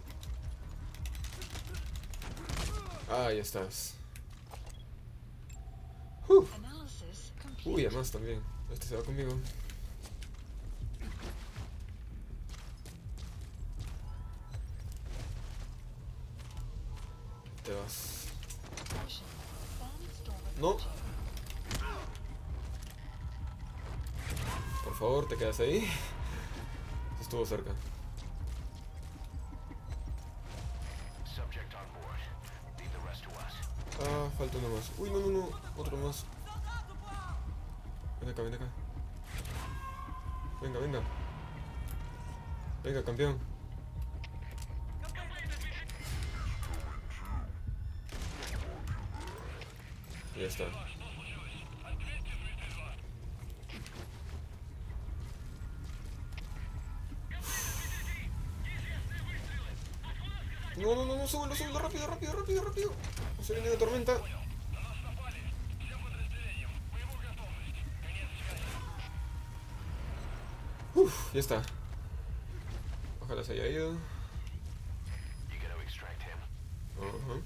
S1: Ah, ahí estás. Uf. Uy, además también. Este se va conmigo. Te vas. No. Por favor, te quedas ahí. Estuvo cerca. Uy, no, no, no. Otro más. Ven acá, ven acá. Venga, venga. Venga, campeón. Ya está. No, no, no, no, súbelo, súbelo, rápido, rápido, rápido, rápido. Se viene la tormenta. Ya está. Ojalá se haya ido.
S4: Him.
S1: Ajá.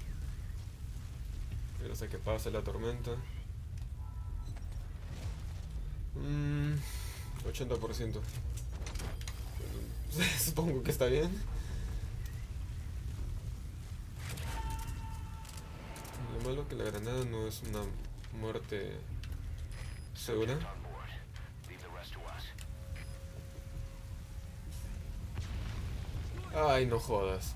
S1: Pero hasta que pase la tormenta. Mm, 80%. Supongo que está bien. Lo malo que la granada no es una muerte segura. Ay, no jodas.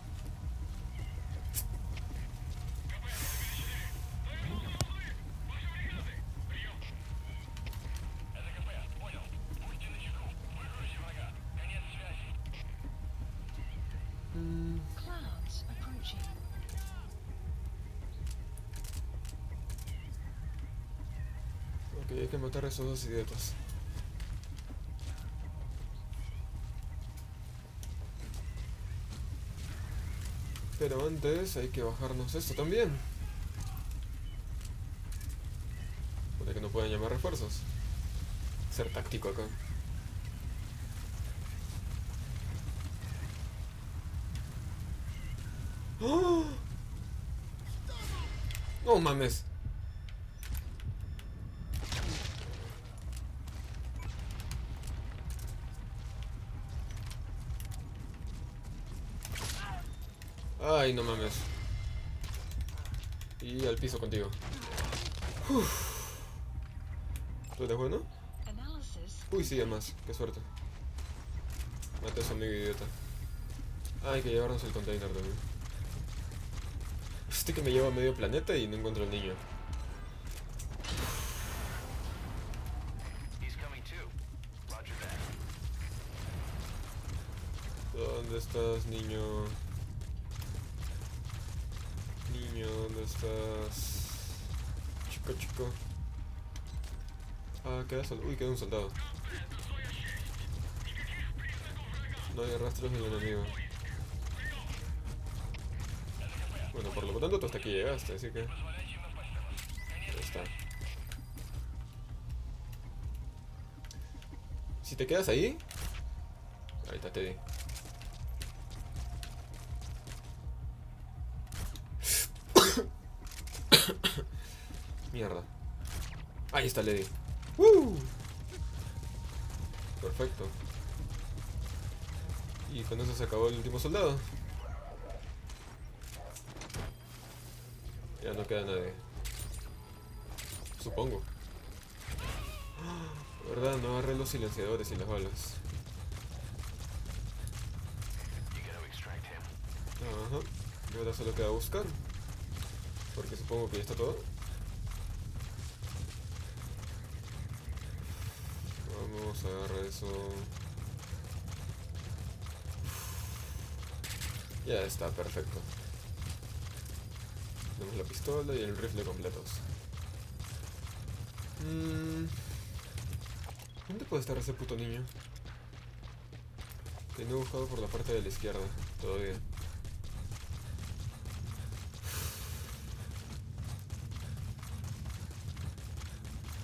S1: Ok, hay que matar a esos dos idiotas. Antes hay que bajarnos esto también. Para que no puedan llamar refuerzos. Ser táctico acá. ¡Oh! No mames. Sí, además. Qué suerte. Mate a su amigo idiota. Ah, hay que llevarnos el container también. Este que me lleva a medio planeta y no encuentro al niño. ¿Dónde estás, niño? Niño, ¿dónde estás? Chico, chico. Ah, queda solo. Uy, queda un soldado. No rastros del enemigo. Bueno, por lo tanto tú hasta aquí llegaste, así que... Ya está. Si te quedas ahí... Ahí está Teddy. Mierda. Ahí está Lady. ¡Woo! Perfecto. Y con eso se acabó el último soldado. Ya no queda nadie. Supongo. ¿Verdad? No agarré los silenciadores y las balas. Ajá. Y ahora solo queda buscar. Porque supongo que ya está todo. Vamos a agarrar eso. Ya está, perfecto. Tenemos la pistola y el rifle completos. Mm, ¿Dónde puede estar ese puto niño? He buscado por la parte de la izquierda todavía.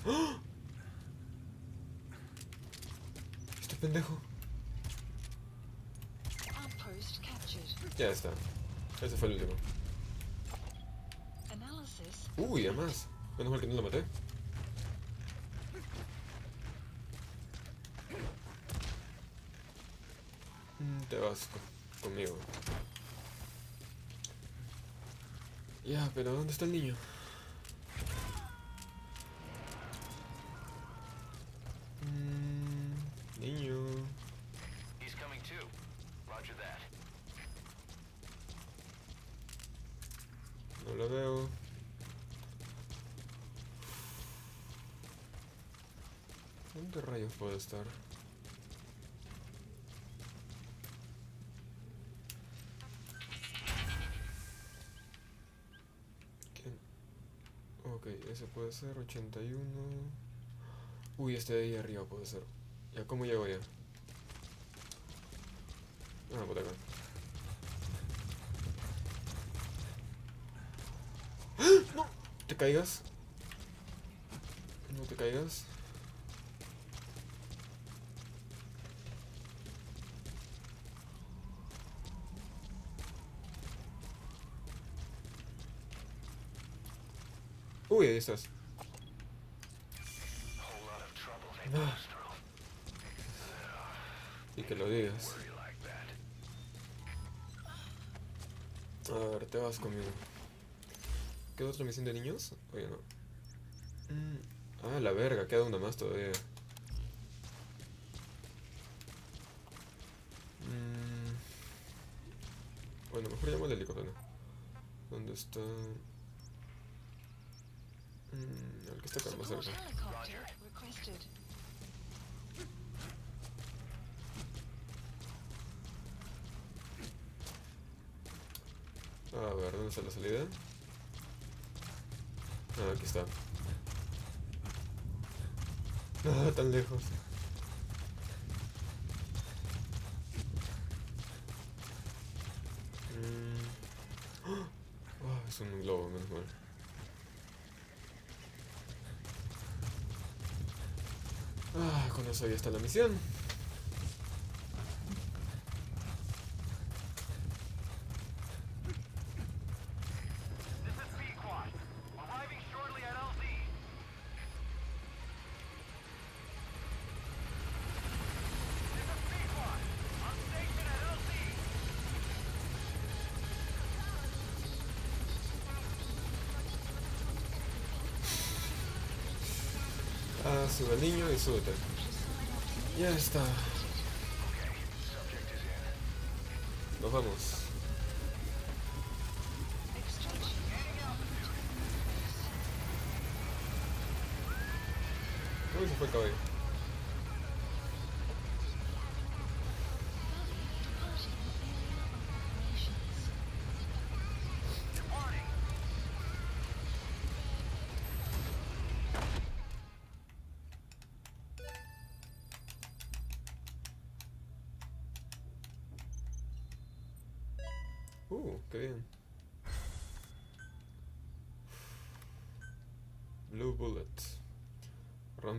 S1: ¡Ah! Este pendejo.
S2: Outpost captured.
S1: Ya está. Ese fue el último.
S2: Analysis.
S1: Uy, además. Menos mal que no lo maté. Mm, Te vas co- conmigo. Ya, pero ¿dónde está el niño? Estar? ¿Quién? Ok, ese puede ser 81. Uy, este de ahí arriba puede ser. ¿Ya cómo llego ya? Ah, acá. ¡No! ¿Te caigas? No te caigas.
S4: Nostro?
S1: Y que lo digas. A ver, te vas conmigo. ¿Queda otra misión de niños? Oye, no. Mm, Ah, la verga, queda una más todavía. Mm, Bueno, mejor llamo al helicóptero. ¿Dónde está? Mm, el que está acá más cerca. A ver, ¿dónde está la salida? Ah, aquí está. Ah, tan lejos. Mm. Ah, es un globo, menos mal. Ah, con eso ya está la misión. Ah, sube el niño y súbete. Ya está.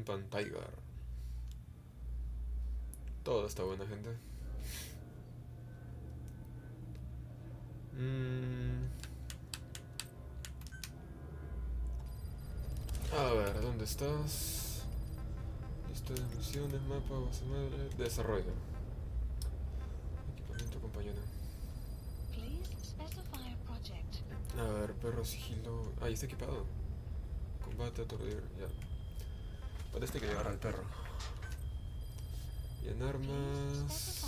S1: Rampant Tiger. Toda esta buena gente. Mm. A ver, ¿dónde estás? Lista de misiones, mapa, base madre, desarrollo. Equipamiento compañero.
S2: A
S1: ver, perro sigilo. Ah, ya está equipado. Combate, aturdir, ya. Parece que llevar al perro. Y en armas.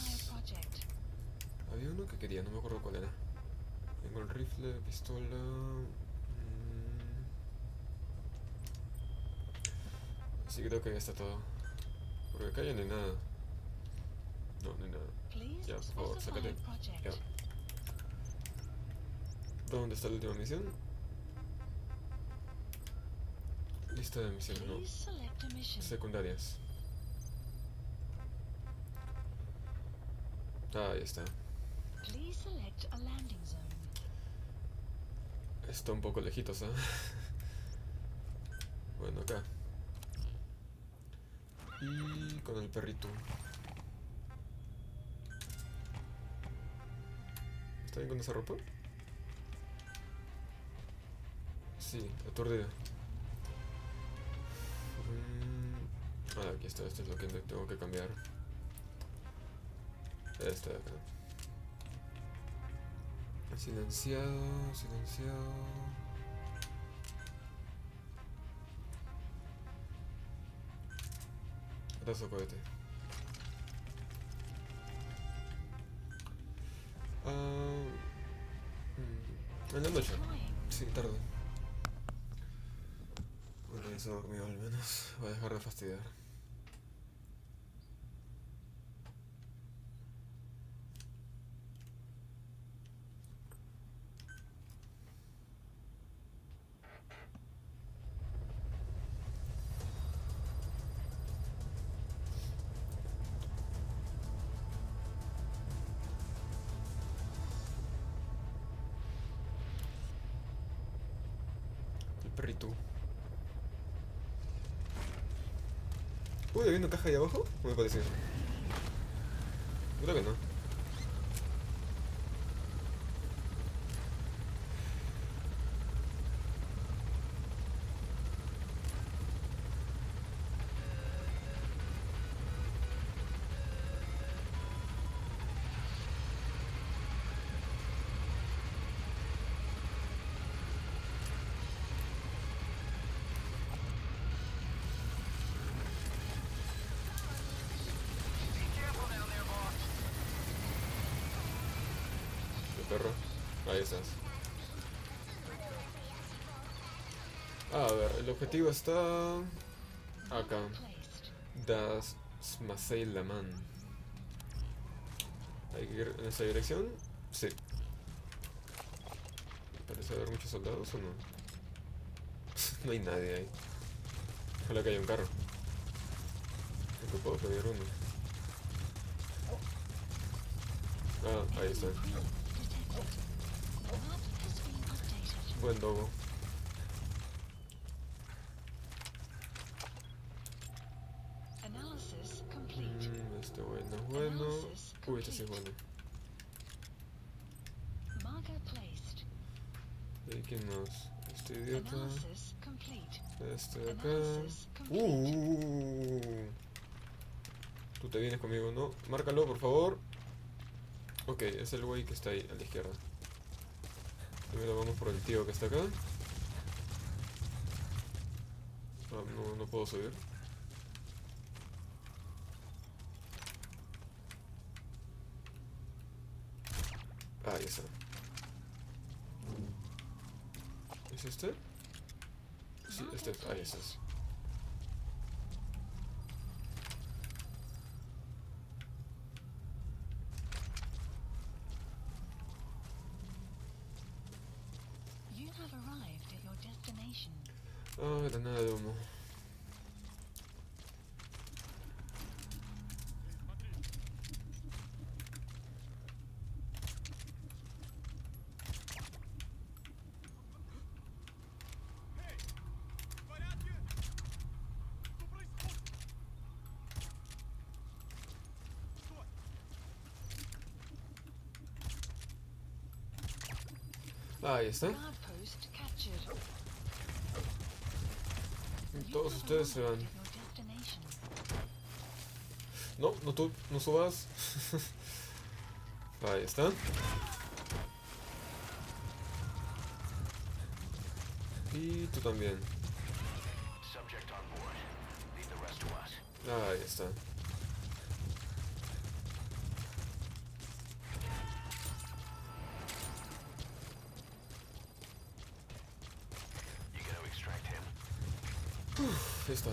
S1: Había uno que quería, no me acuerdo cuál era. Tengo el rifle, pistola. mm. Sí, creo que ya está todo. Porque acá ya no hay nada. No, no hay nada. Ya, por favor, sácate. Ya. ¿Dónde está la última misión? Lista de misiones, no. Secundarias. Ah, ahí está. Está un poco lejitos, ¿ah? Bueno, acá. Y con el perrito. ¿Está bien con esa ropa? Sí, aturdido. Ah, aquí está, esto es lo que tengo que cambiar. Este de acá. Silenciado, silenciado. Abrazo cohete. Mm, en la noche. Sí, tarde. Bueno, se dormido al menos. Voy a dejar de fastidiar. El perrito. Uy, ¿había una caja ahí abajo? ¿O me pareció? Creo que no. A ver, el objetivo está acá. Das Smaseilaman. ¿Hay que ir en esa dirección? Sí. ¿Vas a ver muchos soldados o no? no hay nadie ahí. Ojalá que haya un carro. Aunque puedo pedir uno. Ah, ahí está. Buen dogo. Mm, este bueno, bueno. Uy, este sí es bueno.
S2: Marker placed.
S1: ¿Y quién más? Este idiota. Este de acá.
S2: Complete.
S1: Uh. Tú te vienes conmigo, ¿no? Márcalo, por favor. Ok, es el güey que está ahí, a la izquierda. Primero vamos por el tío que está acá. Ah, no, no puedo subir. Ahí está. Todos ustedes se van. No, no tú, no subas. Ahí está. Y tú también.
S4: Subject on board. Leave the rest to us.
S1: Ah, ahí está.
S4: You gotta extract him.
S1: Ahí está.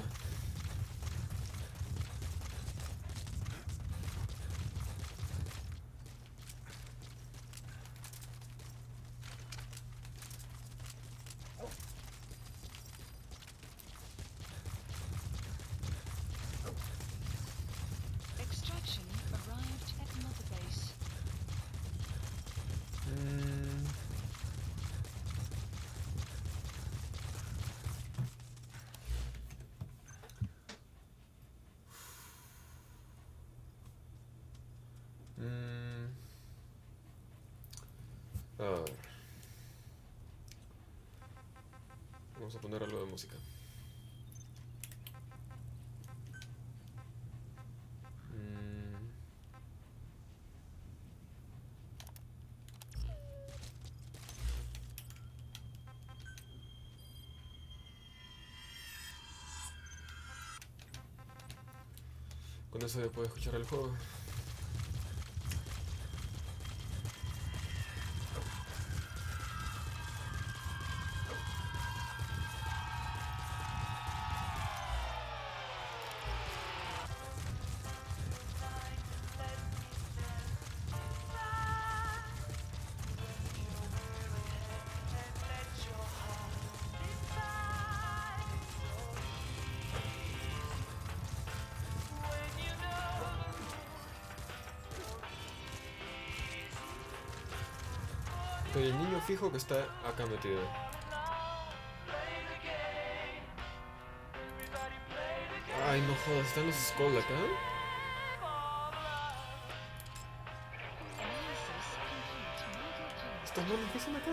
S2: Extraction arrived at Mother Base.
S1: Mm. Mm. A ver. Vamos a poner algo de música. Mm. Con eso ya puedo escuchar el juego. Fijo que está acá metido. Ay, no jodas, ¿están los Skull acá? ¿Estos manos qué hacen acá?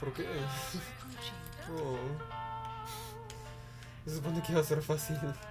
S1: ¿Por qué?
S2: Approaching.
S1: Oh. Se supone que iba a ser fácil.
S2: Marker removed.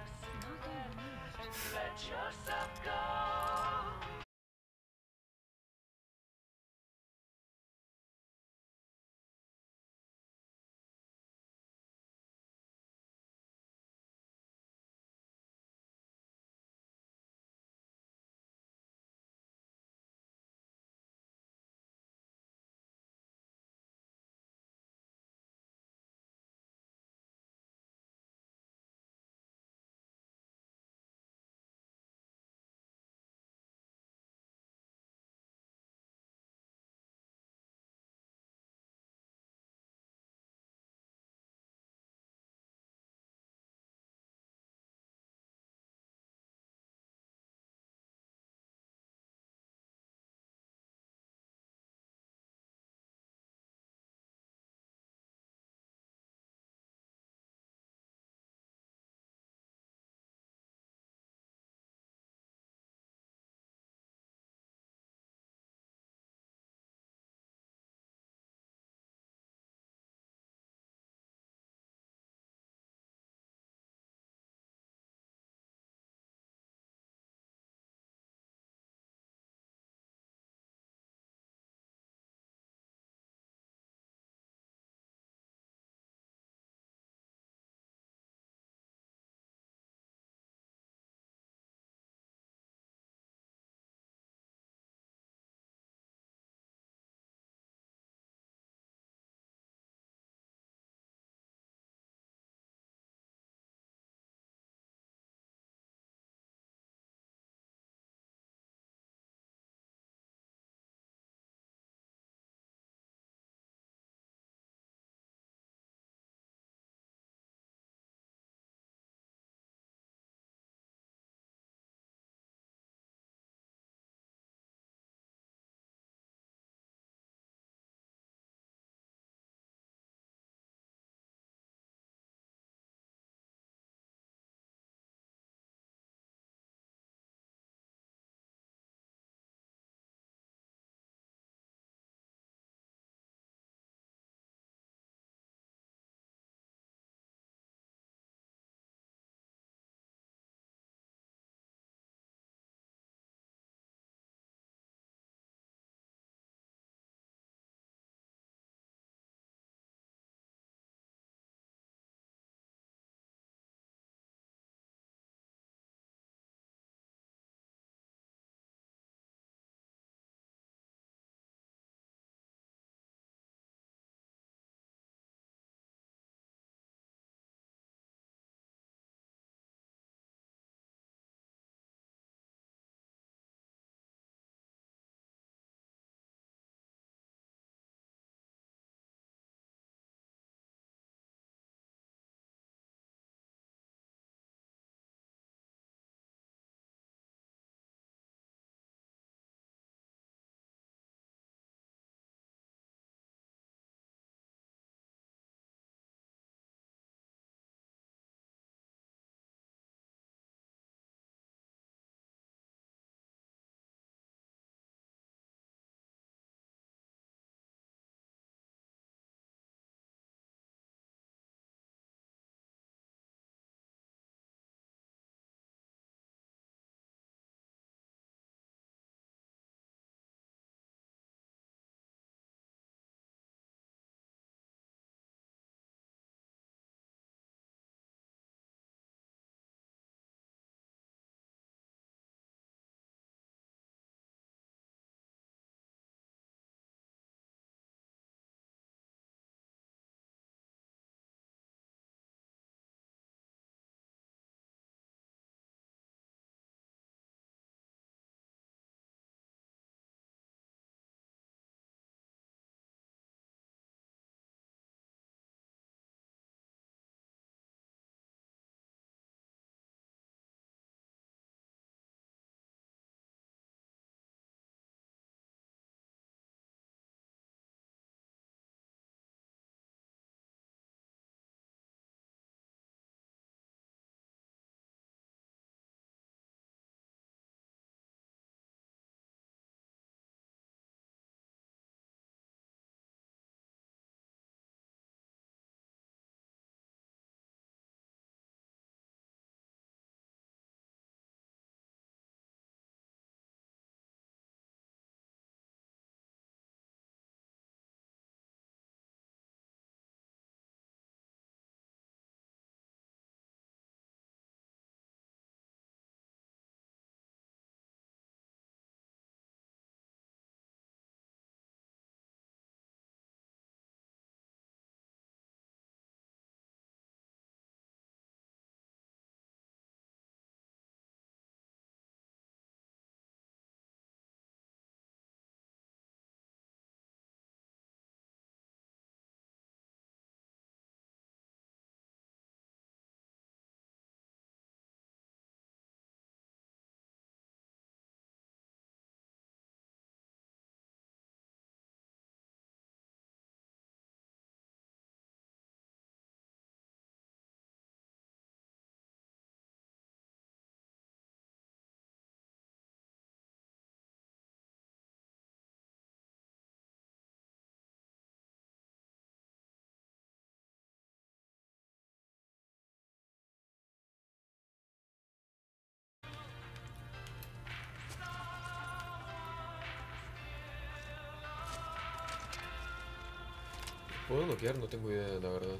S1: ¿Puedo noquear? No tengo idea, la verdad.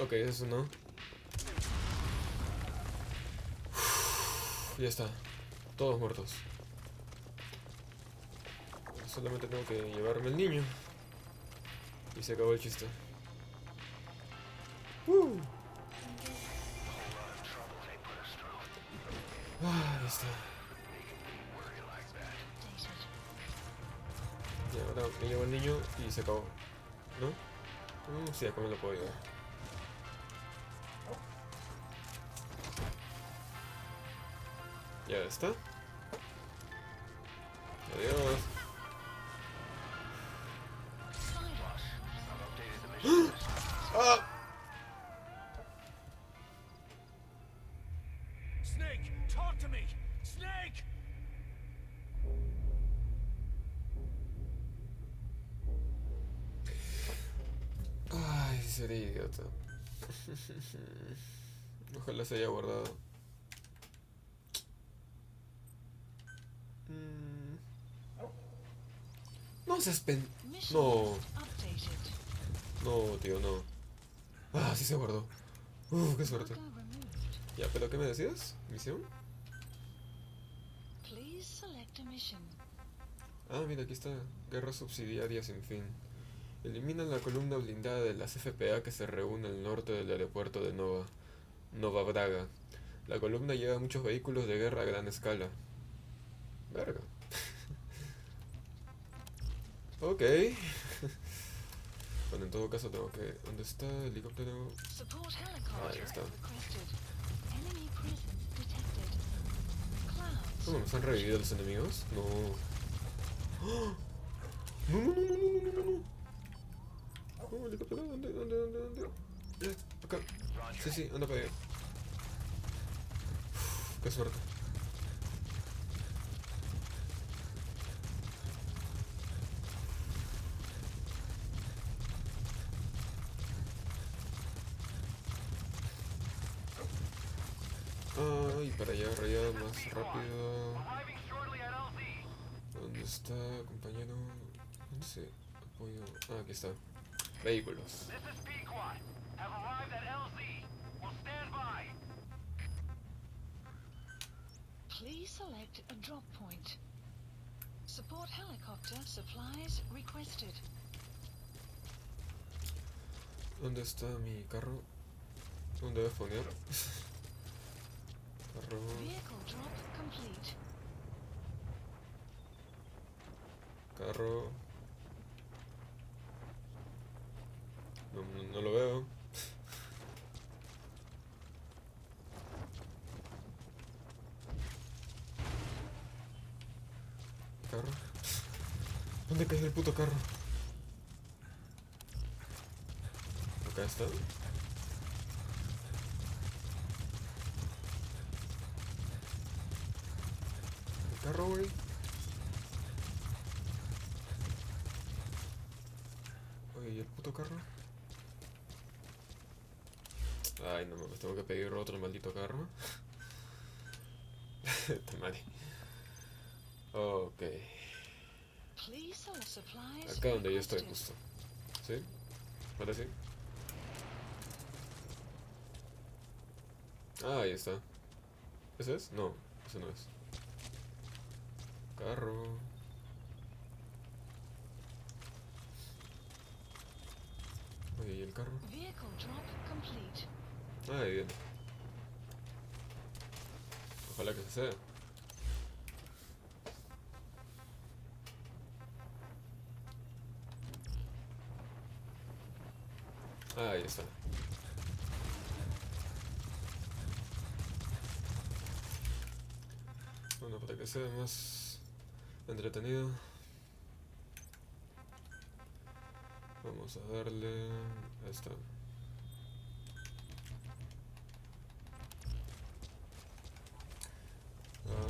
S1: Ok, eso no. Ya está. Todos muertos. Solamente tengo que llevarme el niño. Y se acabó el chiste. Uh. Ah, ahí está. Me llevo el niño y se acabó. ¿No? Mm, sí, acá me lo puedo llevar. Ya está. Ojalá se haya guardado. Mm. No seas pen... No, no, tío, no. Ah, sí se guardó. Uf, qué suerte. Ya, pero ¿qué me decías? ¿Misión?
S2: Please select a mission.
S1: Ah, mira, aquí está. Guerra subsidiaria sin fin. Elimina la columna blindada de las FPA que se reúne al norte del aeropuerto de Nova. Nova Braga. La columna lleva muchos vehículos de guerra a gran escala. Verga. ok. bueno, en todo caso tengo que... ¿Dónde está el helicóptero? Ah, ya está. ¿Cómo nos han revivido los enemigos? No. No, no, no, no, no, no, no, no. Oh, helicóptero, ¿dónde, dónde, dónde, dónde? Eh, acá. Sí, sí, anda para allá. Uf, qué suerte. Ay, para allá, para allá, más rápido. ¿Dónde está, compañero? ¿Dónde se apoyo? Ah, aquí está. Vehículos.
S3: This is Pequot. Have arrived at LZ. Will stand by.
S2: Please select a drop point. Support helicopter supplies requested.
S1: ¿Dónde está mi carro? ¿Dónde debe poner? carro.
S2: Vehicle drop complete.
S1: Carro. No, no- lo veo. Carro. ¿Dónde cayó el puto carro? Acá está. El carro, güey. ¿y el puto carro? Ay, no mames, tengo que pedir otro maldito carro. Mal. Ok. Acá donde yo estoy justo. ¿Sí? ¿Vale, sí? Ah, ahí está. ¿Ese es? No, ese no es. Carro. Oye, ¿y el carro?
S2: Vehicle drop complete.
S1: Ah, ahí viene. Ojalá que sea. Ah, ahí está. Bueno, para que sea más entretenido. Vamos a darle a esta.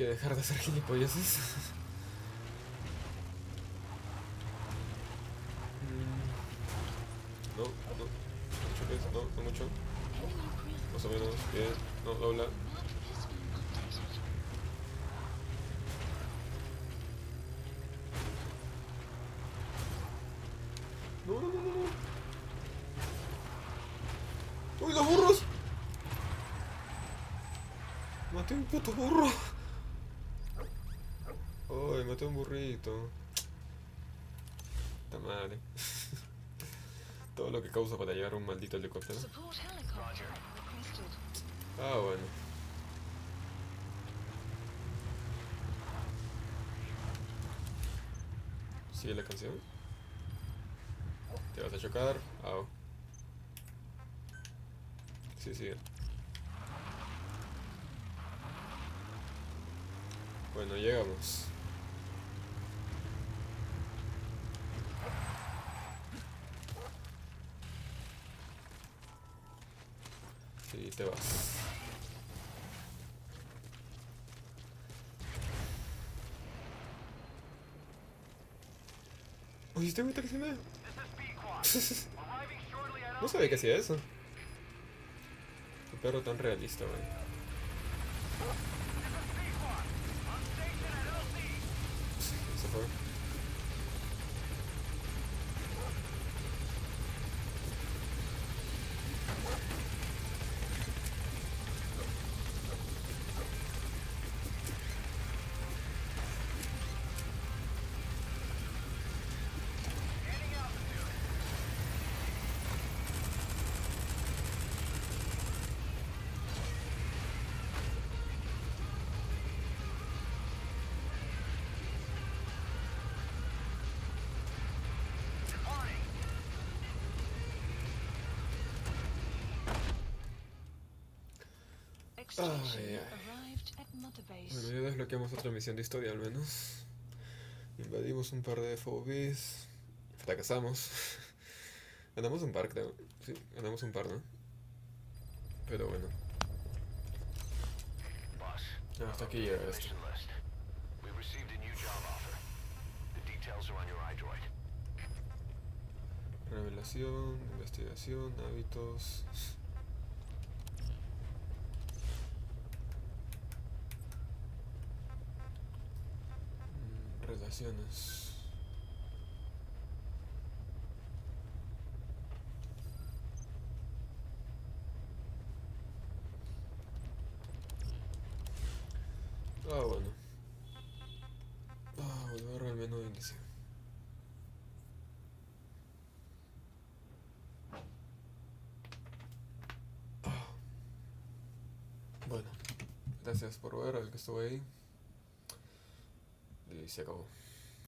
S1: que dejar de hacer gilipolleces. Mm. no, no. Mucho que no, no mucho. Más o menos. Bien. No, dobla. No, no, no, no. ¡Uy, los burros! Maté un puto burro. Un burrito. Está madre. Todo lo que causa para llevar un maldito helicóptero. Ah, bueno. Sigue la canción. Te vas a chocar. Au. Sí, sigue. Bueno, llegamos. Sí, te vas. Oye, este güey está me... No sabía que hacía eso. Qué perro tan realista, güey. Bueno, ya desbloqueamos otra misión de historia al menos. Invadimos un par de FOBs. Fracasamos. ganamos un par, creo. Sí, ganamos un par, ¿no? Pero bueno. Ah, hasta aquí llega esto.
S4: information list. We
S1: Ah, bueno. Ah, volver al menú de inicio. Ah. Bueno, gracias por ver al que estuvo ahí. Y se acabó.